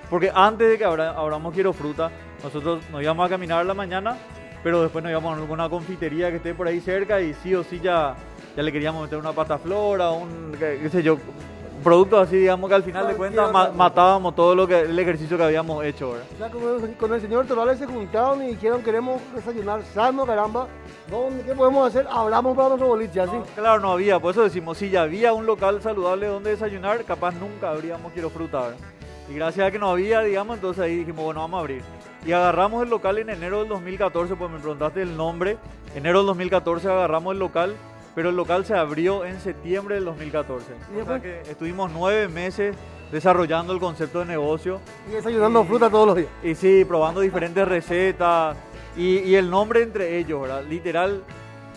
Porque antes de que abra- abramos Quiero Fruta, nosotros nos íbamos a caminar a la mañana, pero después nos íbamos a alguna confitería que esté por ahí cerca y sí o sí ya, ya le queríamos meter una pata flora, un, qué sé yo, productos así, digamos, que al final de cuentas ma- matábamos todo lo que, el ejercicio que habíamos hecho, ¿verdad? Ya con, con el señor Torales se juntaron y dijeron queremos desayunar sano, caramba. ¿Dónde, ¿Qué podemos hacer? Hablamos para nuestro boliche, así. Claro, no había, por eso decimos, si ya había un local saludable donde desayunar, capaz nunca abríamos Quiero Fruta, ¿verdad? Y gracias a que no había, digamos, entonces ahí dijimos, bueno, vamos a abrir. Y agarramos el local en enero del 2014, pues me preguntaste el nombre. Enero del 2014 agarramos el local, pero el local se abrió en septiembre del 2014. O sea que estuvimos nueve meses desarrollando el concepto de negocio. Y desayunando fruta todos los días. Y sí, probando diferentes recetas y, y el nombre entre ellos, ¿verdad? Literal,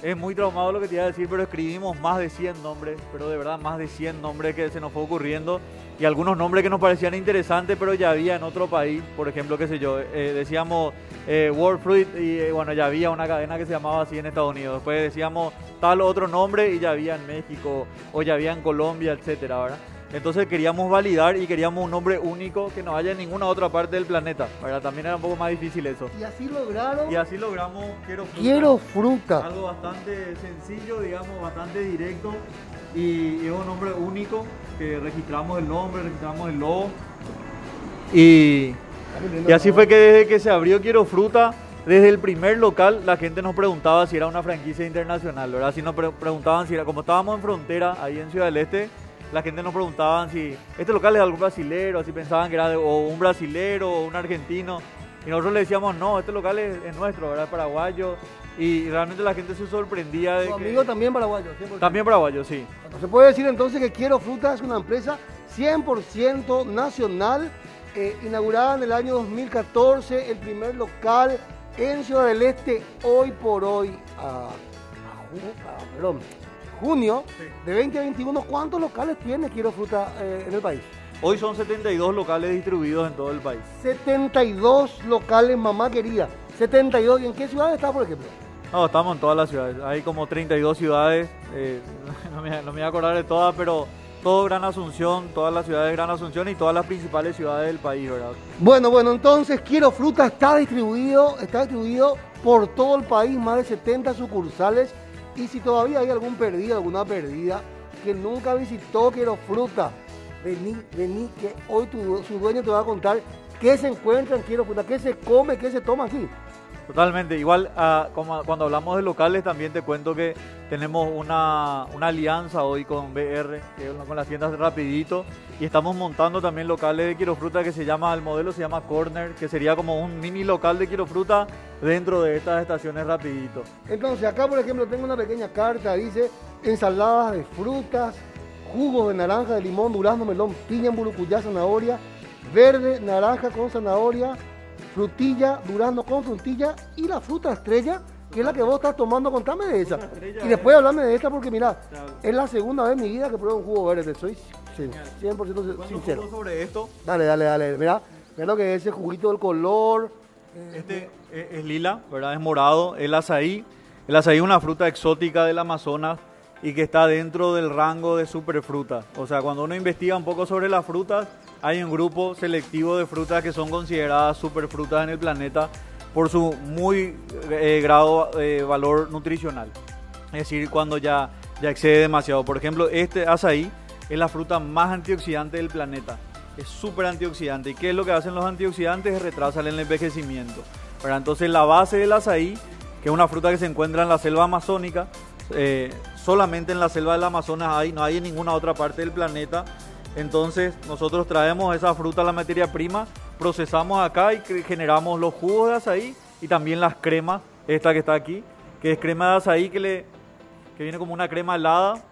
es muy traumado lo que te iba a decir, pero escribimos más de 100 nombres, pero de verdad más de 100 nombres que se nos fue ocurriendo y algunos nombres que nos parecían interesantes, pero ya había en otro país, por ejemplo, qué sé yo, eh, decíamos eh, World Fruit y eh, bueno, ya había una cadena que se llamaba así en Estados Unidos. Después decíamos tal otro nombre y ya había en México o ya había en Colombia, etcétera, ¿verdad? Entonces queríamos validar y queríamos un nombre único que no haya en ninguna otra parte del planeta. ¿verdad? También era un poco más difícil eso. Y así lograron. Y así logramos Quiero Fruta. Quiero Fruta. Algo bastante sencillo, digamos, bastante directo. Y es un nombre único que registramos el nombre, registramos el logo. Y, y así fue que desde que se abrió Quiero Fruta, desde el primer local, la gente nos preguntaba si era una franquicia internacional, ¿verdad? Si nos pre- preguntaban si era, como estábamos en frontera, ahí en Ciudad del Este, la gente nos preguntaba si este local es algún brasilero, así pensaban que era de- o un brasilero o un argentino. Y nosotros le decíamos, no, este local es, es nuestro, ¿verdad? Paraguayo. Y realmente la gente se sorprendía de Tu que... amigo también paraguayo. 100%. También paraguayo, sí. Se puede decir entonces que Quiero Fruta es una empresa 100% nacional, eh, inaugurada en el año 2014, el primer local en Ciudad del Este, hoy por hoy, a, a ju- a- perdón, junio de 2021. ¿Cuántos locales tiene Quiero Fruta eh, en el país? Hoy son 72 locales distribuidos en todo el país. 72 locales, mamá querida. 72. ¿Y en qué ciudad está, por ejemplo? No, estamos en todas las ciudades. Hay como 32 ciudades. eh, no, me, no me voy a acordar de todas, pero todo Gran Asunción, todas las ciudades de Gran Asunción y todas las principales ciudades del país, ¿verdad? Bueno, bueno, entonces Quiero Fruta está distribuido, está distribuido por todo el país, más de 70 sucursales. Y si todavía hay algún perdido, alguna perdida que nunca visitó Quiero Fruta, vení, vení, que hoy su dueño te va a contar qué se encuentra en Quiero Fruta, qué se come, qué se toma aquí. Totalmente. Igual ah, cuando hablamos de locales también te cuento que tenemos una, alianza hoy con BR, que con las tiendas Rapidito, y estamos montando también locales de Quiero Fruta que se llama, el modelo se llama Corner, que sería como un mini local de Quiero Fruta dentro de estas estaciones Rapidito. Entonces acá, por ejemplo, tengo una pequeña carta, dice ensaladas de frutas, jugos de naranja, de limón, durazno, melón, piña, burucuyá, zanahoria, verde, naranja con zanahoria, frutilla, durazno con frutilla y la fruta estrella, que es la que vos estás tomando, contame de esa. Y después hablame de esta porque mira, es la segunda vez en mi vida que pruebo un jugo verde, soy 100% sincero. sobre esto. Dale, dale, dale, mira, mira lo que es ese juguito del color. Este es, es lila, ¿verdad? Es morado. El azaí. El azaí es una fruta exótica del Amazonas y que está dentro del rango de superfruta. O sea, cuando uno investiga un poco sobre las frutas, hay un grupo selectivo de frutas que son consideradas superfrutas en el planeta por su muy eh, grado eh, valor nutricional. Es decir, cuando ya, ya excede demasiado. Por ejemplo, este azaí es la fruta más antioxidante del planeta. Es súper antioxidante. ¿Y qué es lo que hacen los antioxidantes? Retrasan el envejecimiento. ¿verdad? Entonces la base del azaí, que es una fruta que se encuentra en la selva amazónica, eh, solamente en la selva del Amazonas hay, no hay en ninguna otra parte del planeta. Entonces nosotros traemos esa fruta, la materia prima, procesamos acá y generamos los jugos de azaí y también las cremas, esta que está aquí, que es crema de azaí que, le, que viene como una crema helada,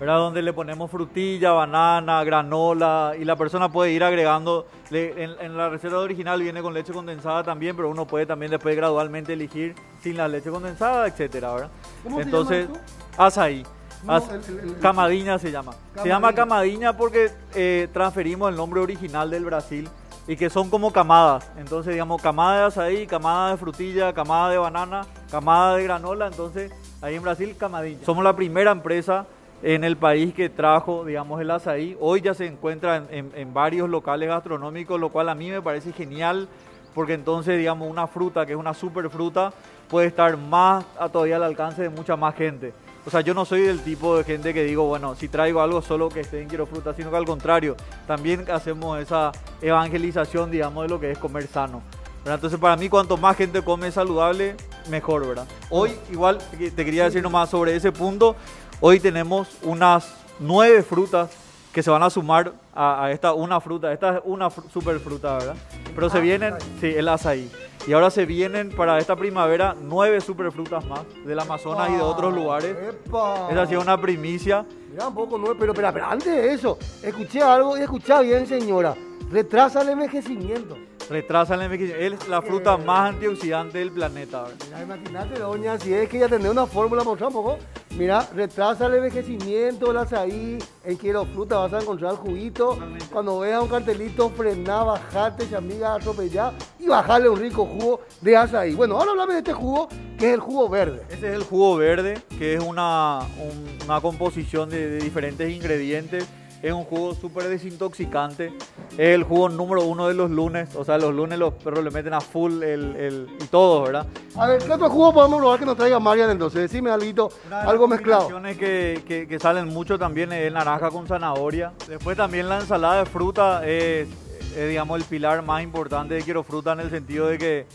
¿verdad? Donde le ponemos frutilla, banana, granola y la persona puede ir agregando, le- en, en la receta original viene con leche condensada también, pero uno puede también después gradualmente elegir sin la leche condensada, etcétera, ¿verdad? ¿Cómo se Entonces, llama azaí. No, Az- el- el- el- Camadiña se llama. Se llama camadiña porque eh, transferimos el nombre original del Brasil y que son como camadas. Entonces, digamos, camada de azaí, camada de frutilla, camada de banana, camada de granola. Entonces, ahí en Brasil, camadiña. Somos la primera empresa en el país que trajo, digamos, el azaí. Hoy ya se encuentra en, en- en varios locales gastronómicos, lo cual a mí me parece genial porque entonces, digamos, una fruta que es una super fruta puede estar más a todavía al alcance de mucha más gente. O sea, yo no soy del tipo de gente que digo, bueno, si traigo algo solo que esté en quiero fruta, sino que al contrario, también hacemos esa evangelización, digamos, de lo que es comer sano. ¿verdad? Entonces, para mí, cuanto más gente come saludable, mejor, ¿verdad? Hoy, igual, te te quería decir nomás sobre ese punto, hoy tenemos unas nueve frutas que se van a sumar a, a esta una fruta. Esta es una fr- super fruta, ¿verdad? Pero se vienen, sí, el azaí. Y ahora se vienen para esta primavera nueve superfrutas más del Amazonas y de otros lugares. ¡Epa! Esa ha sido una primicia. Mirá un poco, no, pero, pero, pero antes de eso, escuché algo y escuché bien, señora. Retrasa el envejecimiento. Retrasa el envejecimiento. Es la fruta más antioxidante del planeta. Mira, imagínate, doña, si es que ya tenés una fórmula, mostrar un poco. Mira, retrasa el envejecimiento, el azaí, en quiero fruta, vas a encontrar juguito. Cuando veas un cartelito, frená, bajate, amiga, atropellá y bajarle un rico jugo de azaí. Bueno, ahora hablame de este jugo, que es el jugo verde. Ese es el jugo verde, que es una, un- una composición de, de diferentes ingredientes. Es un jugo súper desintoxicante. Es el jugo número uno de los lunes. O sea, los lunes los perros le meten a full el, el- y todo, ¿verdad? A ver, ¿qué otro jugo podemos probar que nos traiga Marian entonces? Decime algo, algo mezclado. combinaciones que, que- que salen mucho también es naranja con zanahoria. Después también la ensalada de fruta es, es, digamos, el pilar más importante de Quiero Fruta en el sentido de que,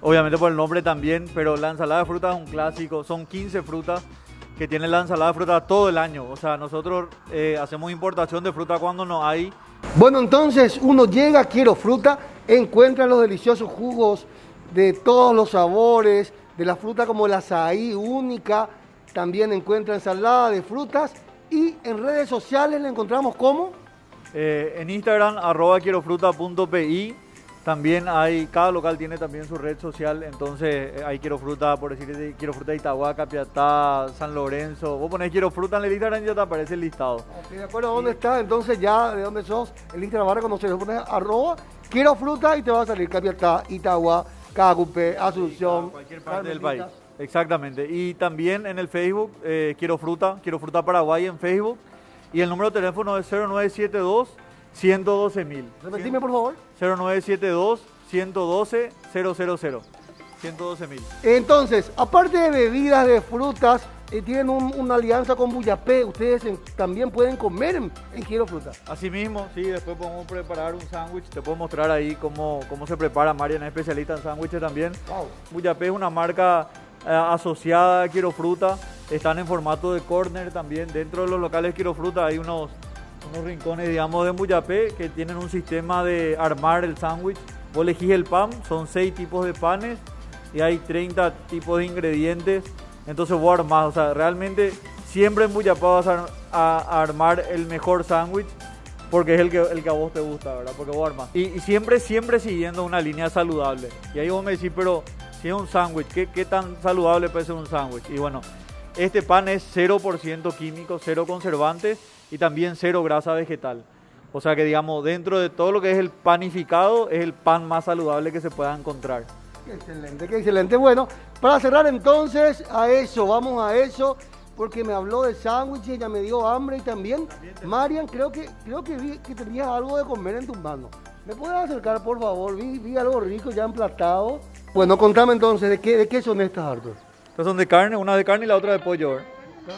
obviamente por el nombre también, pero la ensalada de fruta es un clásico. Son 15 frutas que tiene la ensalada de fruta todo el año. O sea, nosotros eh, hacemos importación de fruta cuando no hay. Bueno, entonces uno llega, quiero fruta, encuentra los deliciosos jugos de todos los sabores, de la fruta como la azaí única, también encuentra ensalada de frutas y en redes sociales le encontramos como Eh, en Instagram, arroba quierofruta.pi. También hay, cada local tiene también su red social, entonces eh, hay Quiero Fruta, por decir, de Quiero Fruta de Itahuaca, Piatá, San Lorenzo. Vos ponés Quiero Fruta en el Instagram y ya te aparece el listado. Ok, de acuerdo dónde está, entonces ya de dónde sos, el Instagram va a reconocer, pones arroba, quiero fruta y te va a salir Capiatá, Itagua, Cagupe, Asunción, cualquier parte del país. Exactamente. Y también en el Facebook, eh, Quiero Fruta, Quiero Fruta Paraguay en Facebook. Y el número de teléfono es 0972 112 mil. Repetime, por favor. 0972 112 000. 112 mil. Entonces, aparte de bebidas, de frutas, eh, tienen un- una alianza con Buyapé, ustedes en- también pueden comer en, en Quiero Fruta. Así mismo, sí, después podemos preparar un sándwich. Te puedo mostrar ahí cómo, cómo se prepara. Mariana es especialista en sándwiches también. Wow. Buyapé es una marca eh, asociada a Quiero Fruta. Están en formato de corner también. Dentro de los locales Quiero Fruta hay unos, unos rincones, digamos, de Buyapé que tienen un sistema de armar el sándwich. Vos elegís el pan, son seis tipos de panes y hay 30 tipos de ingredientes. Entonces vos armás, o sea, realmente siempre en Buyapá vas a, armar el mejor sándwich porque es el que, el que a vos te gusta, ¿verdad? Porque vos armás. Y, y siempre, siempre siguiendo una línea saludable. Y ahí vos me decís, pero si es un sándwich, ¿qué, ¿qué tan saludable puede ser un sándwich? Y bueno, este pan es 0% químico, cero conservantes y también cero grasa vegetal. O sea que digamos, dentro de todo lo que es el panificado, es el pan más saludable que se pueda encontrar. Qué excelente, qué excelente. Bueno, para cerrar entonces a eso, vamos a eso, porque me habló de sándwiches, ya me dio hambre y también, Marian, creo que creo que vi que tenías algo de comer en tus manos. ¿Me puedes acercar, por favor? Vi, vi algo rico ya emplatado. Bueno, contame entonces, ¿de qué, de qué son estas, Arthur? Estas son de carne, una de carne y la otra de pollo. ¿verdad?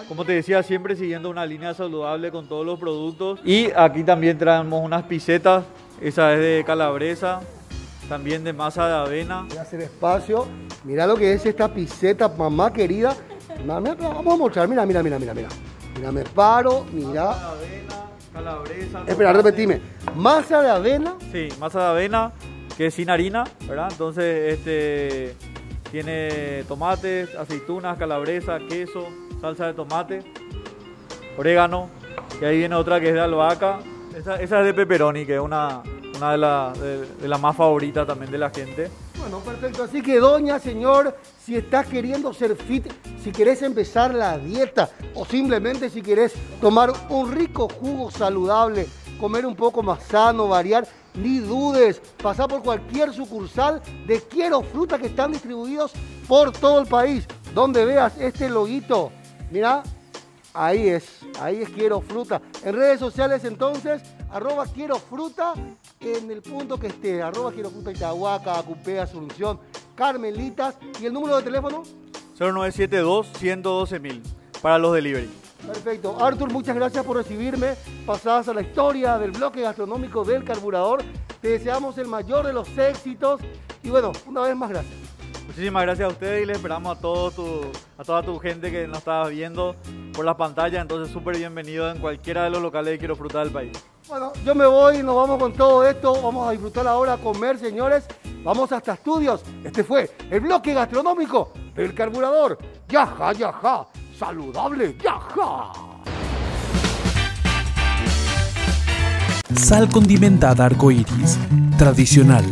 Como te decía, siempre siguiendo una línea saludable con todos los productos. Y aquí también traemos unas pisetas, esa es de calabresa, también de masa de avena. Voy a hacer espacio. Mira lo que es esta piseta, mamá querida. Vamos a mostrar, mira, mira, mira, mira, mira. Mira, me paro, mira. Calabresa. Espera, repetime. Masa de avena. Sí, masa de avena, que es sin harina, ¿verdad? Entonces, este tiene tomates, aceitunas, calabresa, queso, salsa de tomate, orégano, y ahí viene otra que es de albahaca. Esa, esa es de pepperoni, que es una, una de las de, las más favoritas también de la gente. Bueno, perfecto. Así que, doña, señor, si estás queriendo ser fit, si querés empezar la dieta o simplemente si querés tomar un rico jugo saludable, comer un poco más sano, variar, ni dudes, pasar por cualquier sucursal de Quiero Fruta que están distribuidos por todo el país. Donde veas este loguito, mira, Ahí es, ahí es Quiero Fruta. En redes sociales entonces, arroba Quiero Fruta, en el punto que esté, arroba Quiero Fruta Itahuaca, Acupé, Asunción, Carmelitas, y el número de teléfono. 0972 112 mil para los delivery. Perfecto. Arthur, muchas gracias por recibirme. Pasadas a la historia del bloque gastronómico del carburador. Te deseamos el mayor de los éxitos. Y bueno, una vez más gracias. Muchísimas gracias a ustedes y les esperamos a, todo tu, a toda tu gente que nos está viendo por las pantallas. Entonces, súper bienvenido en cualquiera de los locales de Quiero Frutar del país. Bueno, yo me voy, nos vamos con todo esto, vamos a disfrutar ahora, a comer, señores. Vamos hasta estudios. Este fue el bloque gastronómico del carburador. Yaja, yaja, saludable, yaja. Sal condimentada arcoíris, tradicional,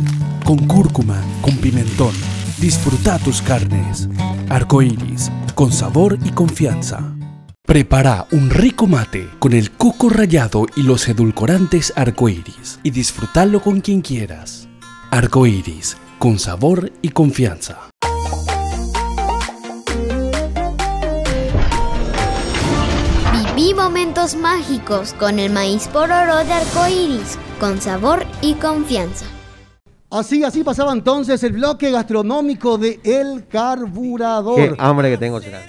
con cúrcuma, con pimentón. Disfruta tus carnes. Arcoíris, con sabor y confianza. Prepara un rico mate con el coco rallado y los edulcorantes arcoíris y disfrútalo con quien quieras. Arcoíris, con sabor y confianza. Viví momentos mágicos con el maíz pororo de arcoíris, con sabor y confianza. Así, así pasaba entonces el bloque gastronómico de El Carburador. Qué hambre que tengo, chicas.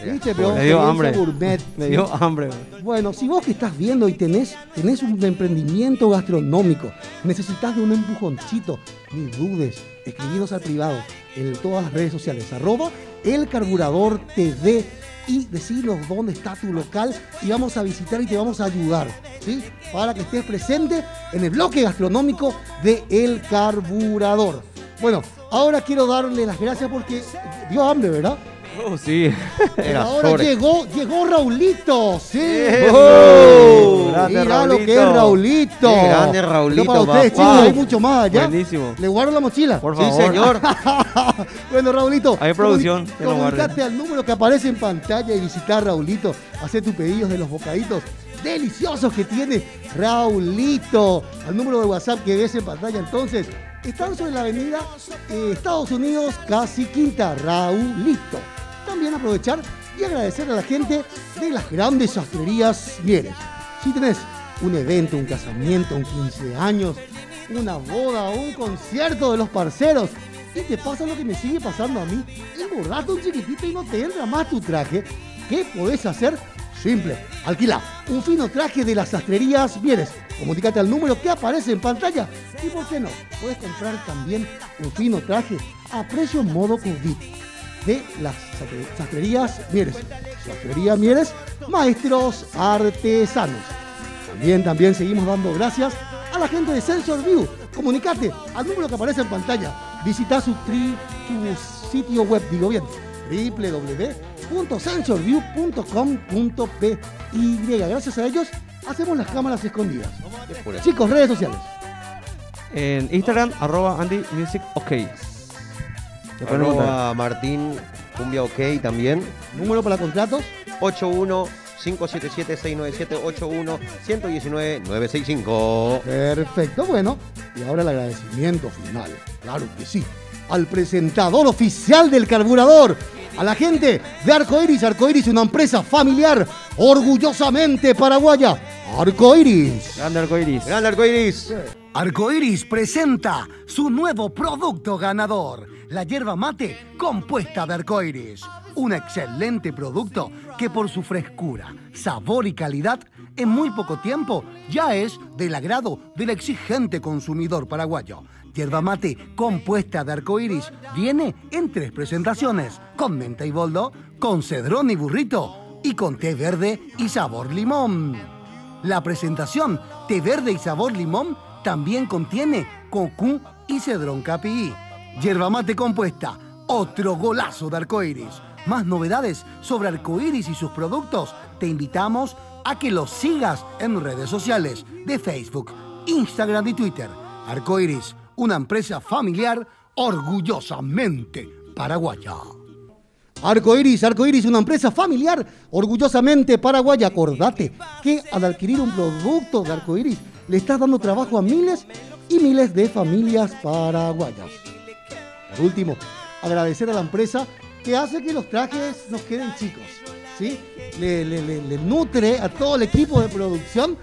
Me dio hambre. gourmet, Me dio hambre. Bueno, si vos que estás viendo y tenés, tenés un emprendimiento gastronómico, necesitas de un empujoncito, ni dudes, escribinos al privado en todas las redes sociales, arroba el carburador TV y decinos dónde está tu local y vamos a visitar y te vamos a ayudar, ¿sí? Para que estés presente en el bloque gastronómico de El Carburador. Bueno, ahora quiero darle las gracias porque dio hambre, ¿verdad? Oh, sí. Pero ahora llegó, llegó Raulito, sí. ¡Eso! Mira lo que es Raulito. Qué grande Raulito, Pero para ustedes, chicos, hay mucho más allá. Buenísimo. Le guardo la mochila. Por Sí, favor. señor. bueno, Raulito. Hay producción. Comunicate al número que aparece en pantalla y visitar Raulito. Hacer tus pedidos de los bocaditos deliciosos que tiene Raulito. Al número de WhatsApp que ves en pantalla. Entonces, están sobre la avenida eh, Estados Unidos, casi quinta. Raulito. También aprovechar y agradecer a la gente de las grandes sastrerías Mieres. Si tenés un evento, un casamiento, un 15 años, una boda un concierto de los parceros y te pasa lo que me sigue pasando a mí, engordaste un chiquitito y no te entra más tu traje, ¿qué podés hacer? Simple, alquila un fino traje de las sastrerías Mieres. Comunicate al número que aparece en pantalla y por qué no, puedes comprar también un fino traje a precio modo COVID de las sastre- sastrerías Mieres. Sastrería Mieres, maestros artesanos. También, también seguimos dando gracias a la gente de Sensor View. Comunicate al número que aparece en pantalla. Visita su, tri- su sitio web, digo bien, www.sensorview.com.py. Gracias a ellos hacemos las cámaras escondidas. Chicos, redes sociales. En Instagram, arroba Andy Music OK. Arroba Martín Cumbia OK también. Número para contratos. 81 577 697 81 119 965. Perfecto, bueno, y ahora el agradecimiento final, claro que sí, al presentador oficial del carburador, a la gente de Arcoiris, Arcoiris, una empresa familiar orgullosamente paraguaya, Arcoiris. Grande arcoiris. Grande arcoiris. Arcoiris presenta su nuevo producto ganador, la yerba mate compuesta de arcoiris. Un excelente producto que por su frescura, sabor y calidad, en muy poco tiempo ya es del agrado del exigente consumidor paraguayo. Yerba mate compuesta de arcoiris viene en tres presentaciones, con menta y boldo, con cedrón y burrito y con té verde y sabor limón. La presentación té verde y sabor limón también contiene cocú y cedrón capií. Yerba mate compuesta, otro golazo de arcoiris. Más novedades sobre arcoiris y sus productos, te invitamos a que los sigas en redes sociales de Facebook, Instagram y Twitter. Arcoiris, una empresa familiar orgullosamente paraguaya. Arcoiris, Arcoiris, una empresa familiar orgullosamente paraguaya. Acordate que al adquirir un producto de Arcoiris le estás dando trabajo a miles y miles de familias paraguayas. Por último, agradecer a la empresa que hace que los trajes nos queden chicos. ¿sí? Le, nutre a todo el equipo de producción.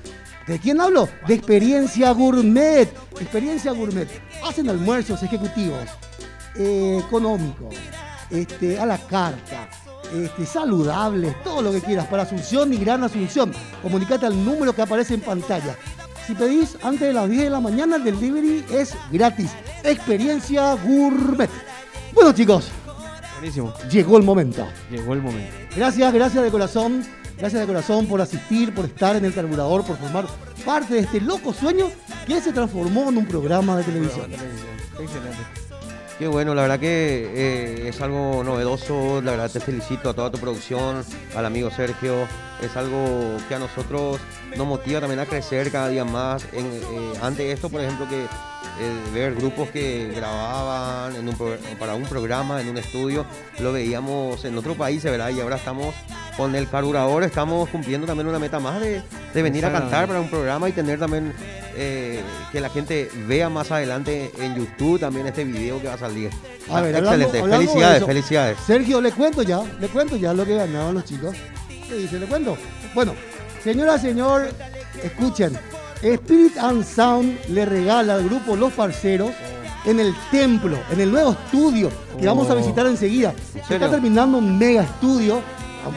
¿De quién hablo? De Experiencia Gourmet. Experiencia Gourmet. Hacen almuerzos ejecutivos, eh, económicos, este, a la carta, este, saludables, todo lo que quieras para Asunción y Gran Asunción. Comunicate al número que aparece en pantalla. Si pedís antes de las 10 de la mañana, el delivery es gratis. Experiencia Gourmet. Bueno chicos, Buenísimo. Llegó el momento. Llegó el momento. Gracias, gracias de corazón. Gracias de corazón por asistir, por estar en el carburador, por formar parte de este loco sueño que se transformó en un programa de televisión. Excelente. Qué bueno, la verdad que eh, es algo novedoso, la verdad te felicito a toda tu producción, al amigo Sergio, es algo que a nosotros nos motiva también a crecer cada día más. En, eh, ante esto, por ejemplo, que eh, ver grupos que grababan en un para un programa en un estudio, lo veíamos en otros países, ¿verdad? Y ahora estamos con el carburador, estamos cumpliendo también una meta más de, de venir a cantar para un programa y tener también eh, que la gente vea más adelante en YouTube también este video que va a salir. A ver, Excelente, felicidades, felicidades. Sergio, le cuento ya, le cuento ya lo que ganaban los chicos. ¿Qué dice? Le cuento. Bueno, señora, señor, escuchen. Spirit and Sound le regala al grupo Los Parceros en el templo, en el nuevo estudio que vamos a Oh. visitar enseguida. Se está terminando un mega estudio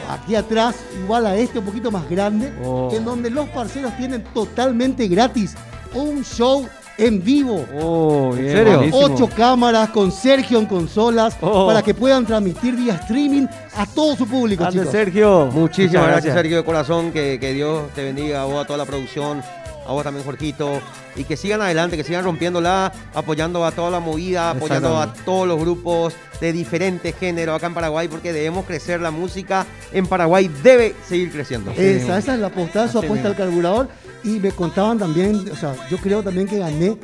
aquí atrás, igual a este, un poquito más grande, Oh. en donde los parceros tienen totalmente gratis un show en vivo. Oh, bien, serio? Ocho cámaras con Sergio en consolas Oh. para que puedan transmitir vía streaming a todo su público, Grande chicos. Sergio. Muchísimas gracias, Sergio de corazón, que, que Dios te bendiga, a vos, a toda la producción, a vos también, Jorgito, y que sigan adelante, que sigan rompiéndola, apoyando a toda la movida, apoyando a todos los grupos de diferentes géneros acá en Paraguay, porque debemos crecer la música en Paraguay, debe seguir creciendo. Esa, esa es la apostada, su apuesta al carburador. Y me contaban también, o sea, yo creo también que gané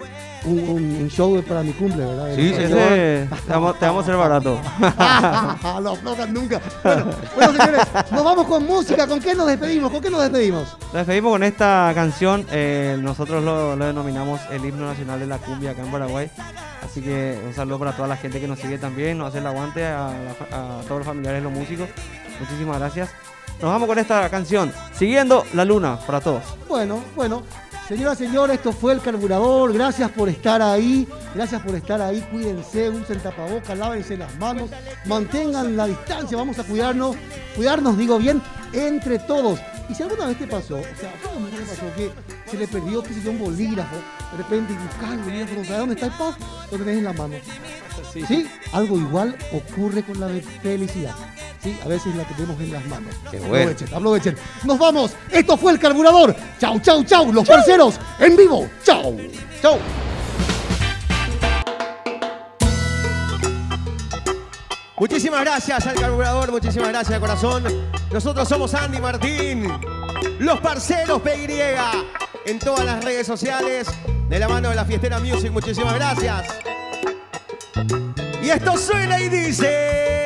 un, un- un show para mi cumple, ¿verdad? Sí, señor. Te vamos, te vamos a hacer barato. Lo aflojan nunca. Bueno, bueno, señores, nos vamos con música. ¿Con qué nos despedimos? ¿Con qué nos despedimos? Nos despedimos con esta canción. eh, nosotros lo, lo denominamos el himno nacional de la cumbia acá en Paraguay. Así que un saludo para toda la gente que nos sigue también, nos hace el aguante a, a todos los familiares de los músicos. Muchísimas gracias. Nos vamos con esta canción, Siguiendo la Luna, para todos. Bueno, bueno. Señoras, señores, esto fue el carburador. Gracias por estar ahí. Gracias por estar ahí. Cuídense, usen tapabocas, lávense las manos, mantengan la distancia. Vamos a cuidarnos, cuidarnos, digo bien, entre todos. Y si alguna vez te pasó, o sea, a todo el mundo le pasó que se le perdió, qué sé yo, un bolígrafo, de repente buscar el bolígrafo, no sabes dónde está el paz, lo tenés en la mano. Sí. Algo igual ocurre con la felicidad. Sí, a veces la tenemos en las manos. Qué bueno. Aprovechen, aprovechen. Nos vamos. Esto fue el carburador. Chau, chau, chau. Los parceros en vivo. Chau. Chau. Muchísimas gracias al carburador, muchísimas gracias de corazón. Nosotros somos Andy Martín, los parceros PY, en todas las redes sociales, de la mano de la Fiestera Music. Muchísimas gracias. Y esto suena y dice.